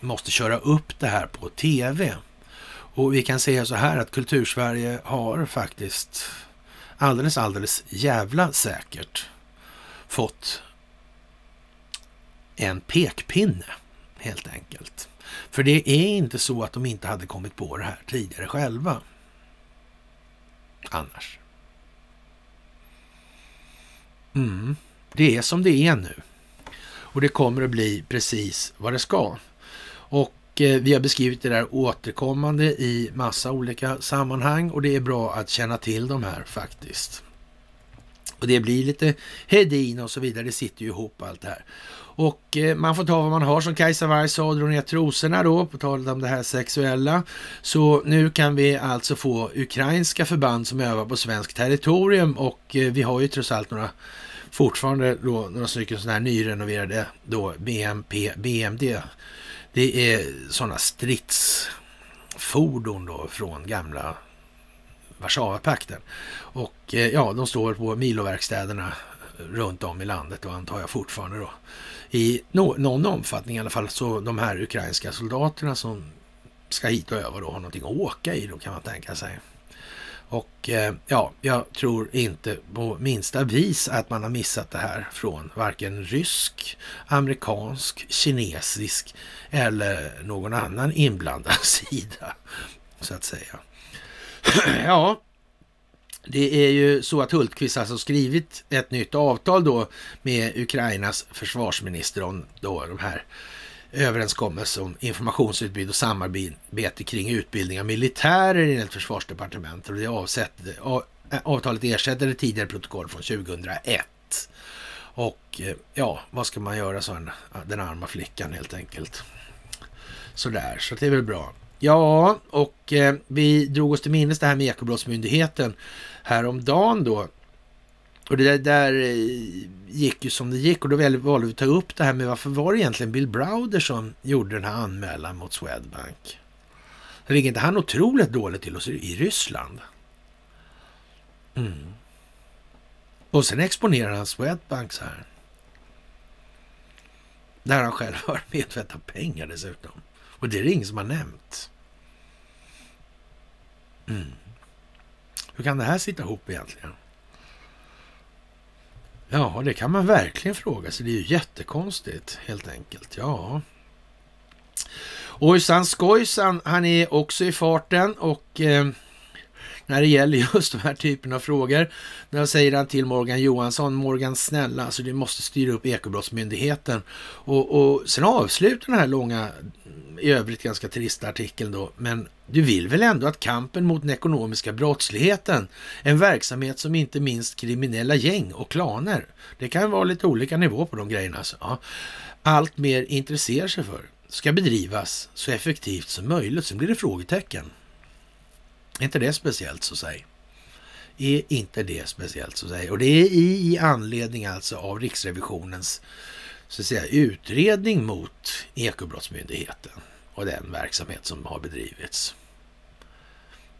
måste köra upp det här på tv. Och vi kan säga så här att Kultursverige har faktiskt alldeles, alldeles jävla säkert fått en pekpinne helt enkelt. För det är inte så att de inte hade kommit på det här tidigare själva. Annars. Mm. Det är som det är nu. Och det kommer att bli precis vad det ska. Och Eh, vi har beskrivit det där återkommande i massa olika sammanhang och det är bra att känna till de här faktiskt. Och det blir lite Hedin och så vidare, det sitter ju ihop allt det här. Och eh, man får ta vad man har som Kajsa Warg sa och dra ner trosorna då, på tal om det här sexuella. Så nu kan vi alltså få ukrainska förband som övar på svenskt territorium och eh, vi har ju trots allt några fortfarande då några stycken sådana här nyrenoverade då BMP, BMD det är sådana stridsfordon då från gamla Warszawapakten. Och eh, ja, de står på miloverkstäderna runt om i landet och antar jag fortfarande då. I någon omfattning i alla fall så de här ukrainska soldaterna som ska hit och öva då har någonting att åka i då kan man tänka sig. Och eh, ja, jag tror inte på minsta vis att man har missat det här från varken rysk, amerikansk, kinesisk eller någon annan inblandad sida, så att säga. ja, det är ju så att Hultqvist alltså skrivit ett nytt avtal då med Ukrainas försvarsminister om då de här överenskommelse om informationsutbyte och samarbete kring utbildning av militärer enligt försvarsdepartementet. Och det avsett, avtalet ersätter det tidigare protokoll från 2001. Och eh, ja, vad ska man göra, sa ah, den arma flickan helt enkelt. Sådär, så det är väl bra. Ja, och eh, vi drog oss till minnes det här med Ekobrottsmyndigheten häromdagen då. Och det där, där, eh, gick ju som det gick och då valde vi att ta upp det här med varför var det egentligen Bill Browder som gjorde den här anmälan mot Swedbank? Ligger inte han otroligt dåligt till oss i Ryssland? Mm. Och sen exponerar han Swedbank så här. Där han själv har medvetet pengar dessutom. Och det är det ingen som har nämnt. Mm. Hur kan det här sitta ihop egentligen? Ja, det kan man verkligen fråga sig. Det är ju jättekonstigt helt enkelt. Ja. Ojsan Skojsan, han är också i farten och eh, när det gäller just de här typen av frågor. Då säger han till Morgan Johansson, Morgan snälla, alltså du måste styra upp Ekobrottsmyndigheten. Och, och sen avslutar den här långa, i övrigt ganska trista artikeln då, men du vill väl ändå att kampen mot den ekonomiska brottsligheten, en verksamhet som inte minst kriminella gäng och klaner, det kan vara lite olika nivå på de grejerna, alltså, ja, allt mer intresserar sig för, ska bedrivas så effektivt som möjligt. Sen blir det frågetecken. Är inte det speciellt så säg? Är inte det speciellt så säg? Och det är i, i anledning alltså av Riksrevisionens så att säga, utredning mot Ekobrottsmyndigheten och den verksamhet som har bedrivits.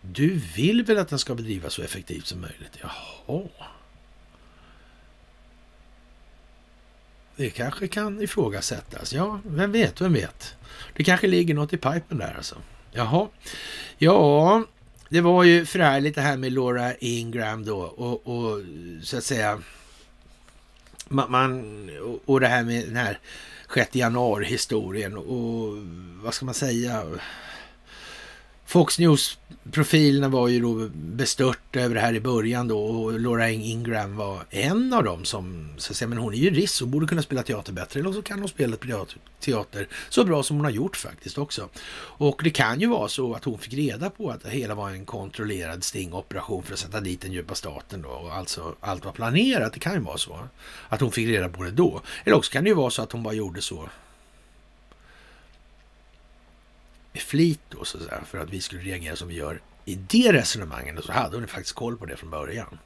Du vill väl att den ska bedrivas så effektivt som möjligt? Jaha. Det kanske kan ifrågasättas. Ja, vem vet, vem vet. Det kanske ligger något i pipen där alltså. Jaha. Ja, det var ju förhärligt det här med Laura Ingram då och, och så att säga man, man, och det här med den här 6 januari-historien och vad ska man säga? Fox News-profilerna var ju då bestört över det här i början då och Laura Ingram var en av dem som, så att säga, men hon är jurist och borde kunna spela teater bättre eller så kan hon spela teater så bra som hon har gjort faktiskt också. Och det kan ju vara så att hon fick reda på att det hela var en kontrollerad stingoperation för att sätta dit den djupa staten då och alltså allt var planerat. Det kan ju vara så att hon fick reda på det då. Eller också kan det ju vara så att hon bara gjorde så med flit då, så att säga, för att vi skulle reagera som vi gör i det resonemanget, så hade hon faktiskt koll på det från början.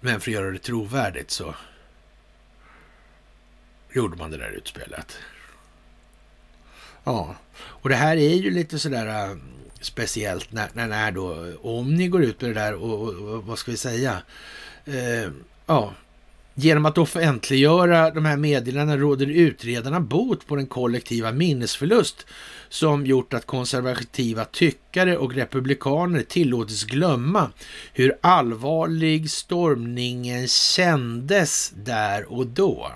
Men för att göra det trovärdigt så gjorde man det där utspelet. Ja, och det här är ju lite sådär äh, speciellt när, när, när då, om ni går ut med det där och, och, och vad ska vi säga? Eh, ja, Genom att offentliggöra de här meddelandena råder utredarna bot på den kollektiva minnesförlust som gjort att konservativa tyckare och republikaner tillåtits glömma hur allvarlig stormningen kändes där och då.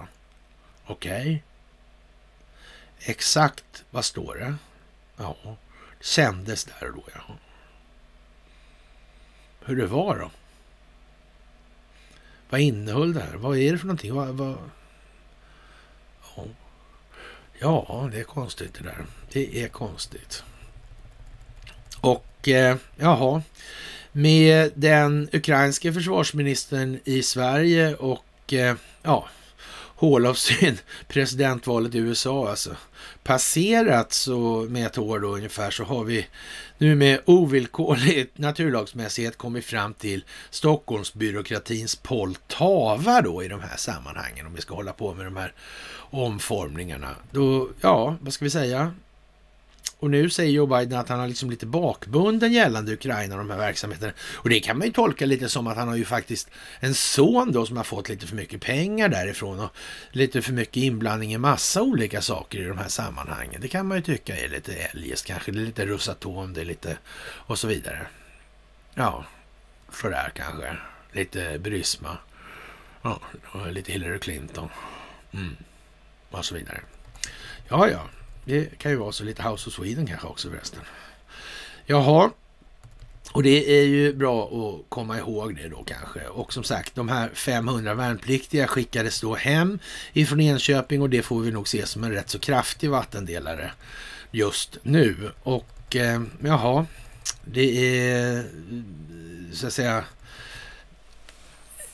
Okej. Okay. Exakt vad står det? Ja, kändes där och då, ja. Hur det var då? Vad innehöll det här? Vad är det för någonting? Vad, vad... Ja. det är konstigt det där. Det är konstigt. Och eh, jaha, med den ukrainske försvarsministern i Sverige och eh, ja, hålavsyn presidentvalet i USA alltså passerat så med ett år då ungefär så har vi nu med ovillkorlig naturlagsmässighet kommit fram till Stockholmsbyråkratins Poltava då i de här sammanhangen om vi ska hålla på med de här omformningarna. Då, ja, vad ska vi säga? Och nu säger Joe Biden att han har liksom lite bakbunden gällande Ukraina och de här verksamheterna. Och det kan man ju tolka lite som att han har ju faktiskt en son då som har fått lite för mycket pengar därifrån och lite för mycket inblandning i massa olika saker i de här sammanhangen. Det kan man ju tycka är lite eljest kanske. Det är lite Rosatom, det är lite och så vidare. Ja, sådär kanske. Lite Brysma. Ja, lite Hillary Clinton. Mm. Och så vidare. Ja, ja. Det kan ju vara så lite House of Sweden kanske också förresten. Jaha, och det är ju bra att komma ihåg det då kanske. Och som sagt, de här 500 värnpliktiga skickades då hem ifrån Enköping och det får vi nog se som en rätt så kraftig vattendelare just nu. Och eh, jaha, det är så att säga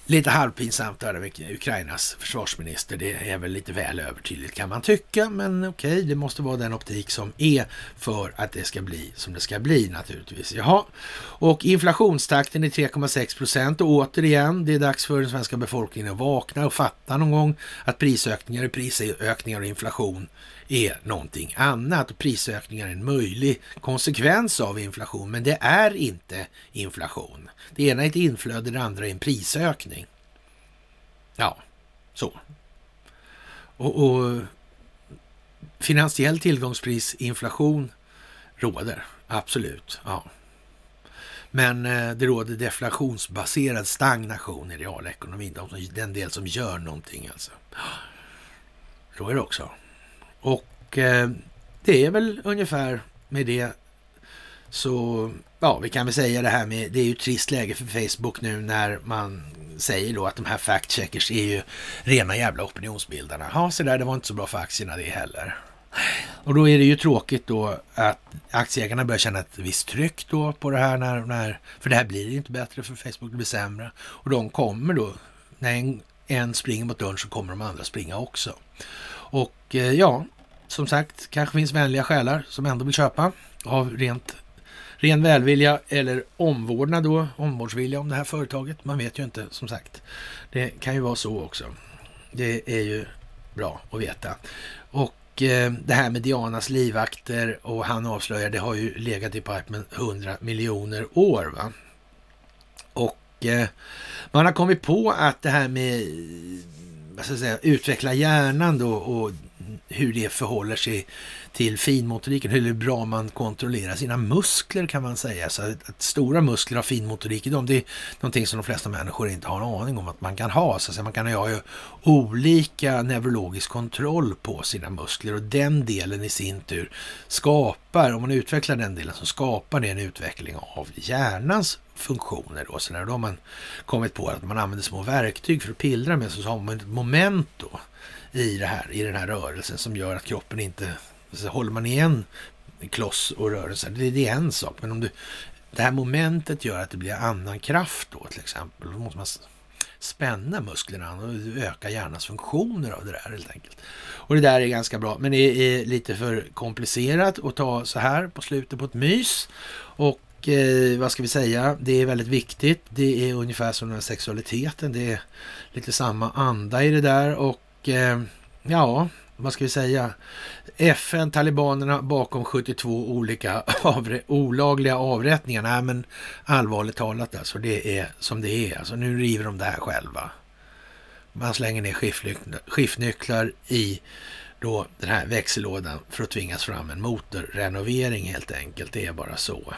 Lite halvpinsamt där med Ukrainas försvarsminister. Det är väl lite väl övertydligt kan man tycka, men okej, okay, det måste vara den optik som är för att det ska bli som det ska bli naturligtvis. Jaha, och inflationstakten är 3,6 procent och återigen, det är dags för den svenska befolkningen att vakna och fatta någon gång att prisökningar, är prisökningar och inflation är någonting annat och prisökningar är en möjlig konsekvens av inflation, men det är inte inflation. Det ena är ett inflöde, det andra är en prisökning. Ja, så. Och, och finansiell tillgångsprisinflation råder, absolut. Ja. Men eh, det råder deflationsbaserad stagnation i realekonomin. Den del som gör någonting alltså. Så är det också. Och eh, det är väl ungefär med det så, ja, vi kan väl säga det här med, det är ju ett trist läge för Facebook nu när man säger då att de här fact-checkers är ju rena jävla opinionsbildarna. Ja, så där, det var inte så bra för aktierna det heller. Och då är det ju tråkigt då att aktieägarna börjar känna ett visst tryck då på det här när, när för det här blir ju inte bättre för Facebook, det blir sämre. Och de kommer då, när en, en springer mot dörren så kommer de andra springa också. Och eh, ja, som sagt, kanske finns vänliga själar som ändå vill köpa av rent ren välvilja eller omvårdnad då, omvårdsvilja om det här företaget. Man vet ju inte som sagt. Det kan ju vara så också. Det är ju bra att veta. Och eh, det här med Dianas livvakter och han avslöjar, det har ju legat i pipen 100 miljoner år. va. Och eh, man har kommit på att det här med så att säga, utveckla hjärnan då och hur det förhåller sig till finmotoriken, hur bra man kontrollerar sina muskler kan man säga. Så att, att stora muskler har finmotorik i dem, det är någonting som de flesta människor inte har en aning om att man kan ha. Så att man kan ha ju olika neurologisk kontroll på sina muskler och den delen i sin tur skapar, om man utvecklar den delen, så skapar det en utveckling av hjärnans funktioner. Då, så när då har man kommit på att man använder små verktyg för att pillra med, så har man ett moment då i, det här, i den här rörelsen som gör att kroppen inte... Så håller man igen kloss och rörelse, det, det är en sak. Men om du, det här momentet gör att det blir annan kraft då till exempel. Då måste man spänna musklerna och öka hjärnans funktioner av det där helt enkelt. Och det där är ganska bra, men det är lite för komplicerat att ta så här på slutet på ett mys. Och eh, vad ska vi säga, det är väldigt viktigt. Det är ungefär som den här sexualiteten. Det är lite samma anda i det där och och eh, ja, vad ska vi säga? FN, talibanerna bakom 72 olika avre avrättningar. avrättningar. Nej, men allvarligt talat alltså, det är som det är. Alltså, nu river de det här själva. Man slänger ner skiftnycklar i då den här växellådan för att tvingas fram en motorrenovering helt enkelt. Det är bara så.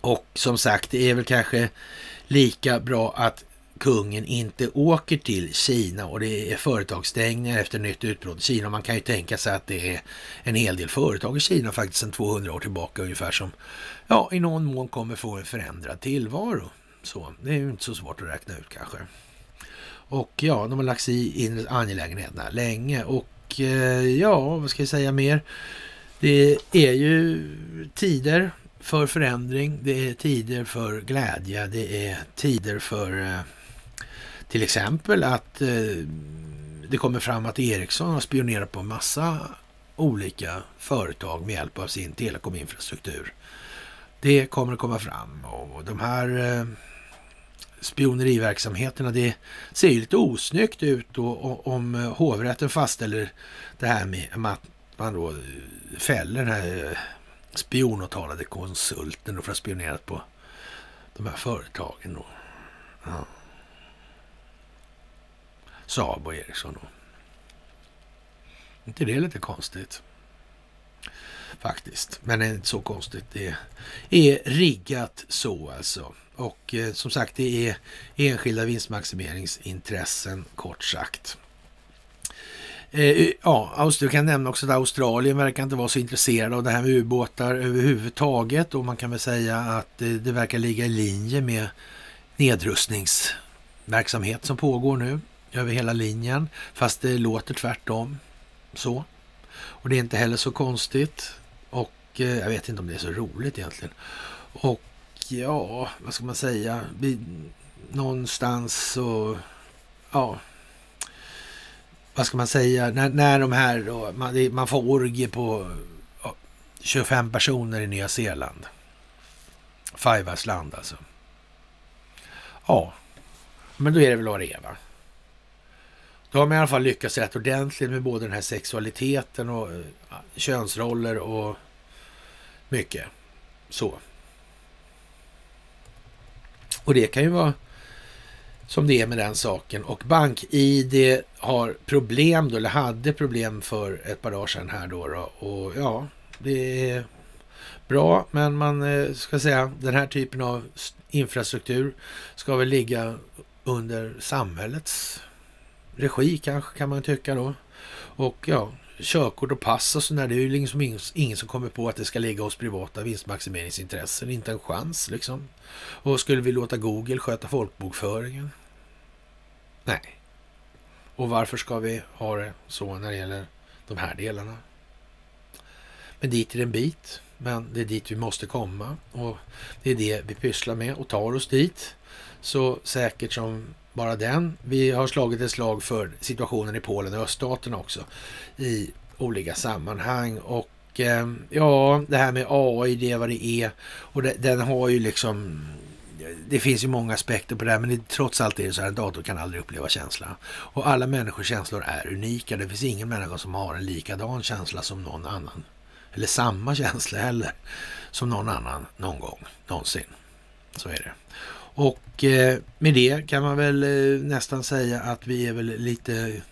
Och som sagt, det är väl kanske lika bra att kungen inte åker till Kina och det är företagsstängningar efter nytt utbrott i Kina. Man kan ju tänka sig att det är en hel del företag i Kina faktiskt sedan 200 år tillbaka ungefär som ja, i någon mån kommer få en förändrad tillvaro. Så det är ju inte så svårt att räkna ut kanske. Och ja, de har lagt sig i inre angelägenheterna länge och eh, ja, vad ska jag säga mer? Det är ju tider för förändring, det är tider för glädje, det är tider för eh, till exempel att eh, det kommer fram att Ericsson har spionerat på massa olika företag med hjälp av sin telekominfrastruktur. Det kommer att komma fram och de här eh, spioneriverksamheterna, det ser ju lite osnyggt ut då, om hovrätten fastställer det här med att man då fäller den här eh, spionåtalade konsulten för att ha spionerat på de här företagen. Då. Ja. Saab och Ericsson. Är inte det lite konstigt? Faktiskt. Men det är inte så konstigt. Det är riggat så alltså. Och eh, som sagt, det är enskilda vinstmaximeringsintressen kort sagt. Eh, eh ja, du kan nämna också att Australien verkar inte vara så intresserade av det här med ubåtar överhuvudtaget och man kan väl säga att eh, det verkar ligga i linje med nedrustningsverksamhet som pågår nu över hela linjen, fast det låter tvärtom så. Och det är inte heller så konstigt och eh, jag vet inte om det är så roligt egentligen. Och ja, vad ska man säga? Vi, någonstans så, ja, vad ska man säga, när, när de här då, man, man får orgie på 25 personer i Nya Zeeland. Fivas land alltså. Ja, men då är det väl vad det är va? Då har man i alla fall lyckats rätt ordentligt med både den här sexualiteten och eh, könsroller och mycket så. Och det kan ju vara som det är med den saken. Och BankID har problem då, eller hade problem för ett par dagar sedan här då. då. Och ja, det är Bra, men man eh, ska säga den här typen av infrastruktur ska väl ligga under samhällets regi kanske kan man tycka då. Och ja, körkort och pass och sådär, det är ju liksom ingen, ingen som kommer på att det ska ligga hos privata vinstmaximeringsintressen. Inte en chans liksom. Och skulle vi låta Google sköta folkbokföringen? Nej. Och varför ska vi ha det så när det gäller de här delarna? Men dit är det en bit. Men det är dit vi måste komma och det är det vi pysslar med och tar oss dit. Så säkert som bara den. Vi har slagit ett slag för situationen i Polen och öststaterna också i olika sammanhang. Och ehm, ja, det här med AI, det är vad det är. Och det, den har ju liksom det finns ju många aspekter på det här, men det, trots allt är det så här, en dator kan aldrig uppleva känsla. Och alla människors känslor är unika. Det finns ingen människa som har en likadan känsla som någon annan. Eller samma känsla heller, som någon annan någon gång, någonsin. Så är det. Och eh, med det kan man väl eh, nästan säga att vi är väl lite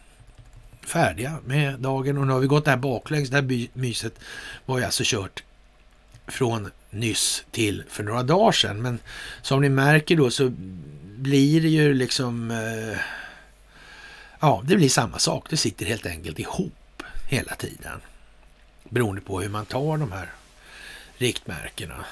färdiga med dagen och nu har vi gått det här baklänges. Det här myset var ju alltså kört från nyss till för några dagar sedan. Men som ni märker då så blir det ju liksom... Eh, ja, det blir samma sak. Det sitter helt enkelt ihop hela tiden. Beroende på hur man tar de här riktmärkena.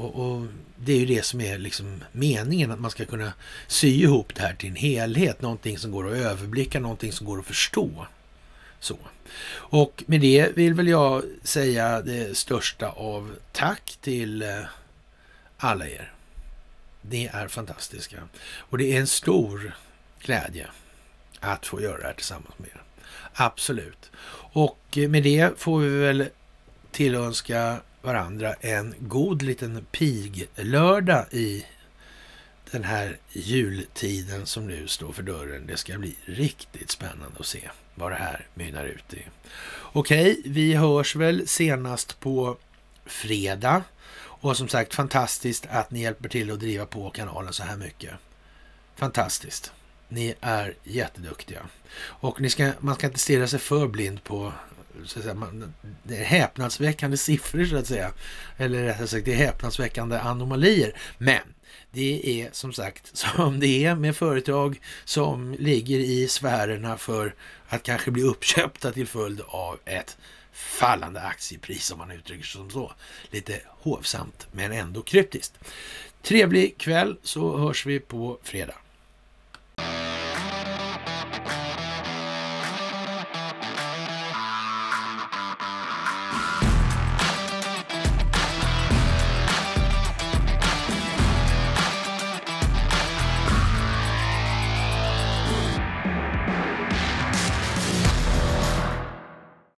Och, och, det är ju det som är liksom meningen, att man ska kunna sy ihop det här till en helhet. Någonting som går att överblicka, någonting som går att förstå. Så. Och med det vill väl jag säga det största av tack till eh, alla er. Det är fantastiska. Och det är en stor glädje att få göra det här tillsammans med er. Absolut. Och eh, med det får vi väl tillönska varandra en god liten piglördag i den här jultiden som nu står för dörren. Det ska bli riktigt spännande att se vad det här mynnar ut i. Okej, vi hörs väl senast på fredag. Och som sagt, fantastiskt att ni hjälper till att driva på kanalen så här mycket. Fantastiskt. Ni är jätteduktiga. Och ni ska, man ska inte stirra sig för blind på så att säga, man, det är häpnadsväckande siffror så att säga. Eller rättare sagt, det är häpnadsväckande anomalier. Men det är som sagt som det är med företag som ligger i sfärerna för att kanske bli uppköpta till följd av ett fallande aktiepris om man uttrycker sig som så. Lite hovsamt men ändå kryptiskt. Trevlig kväll så hörs vi på fredag.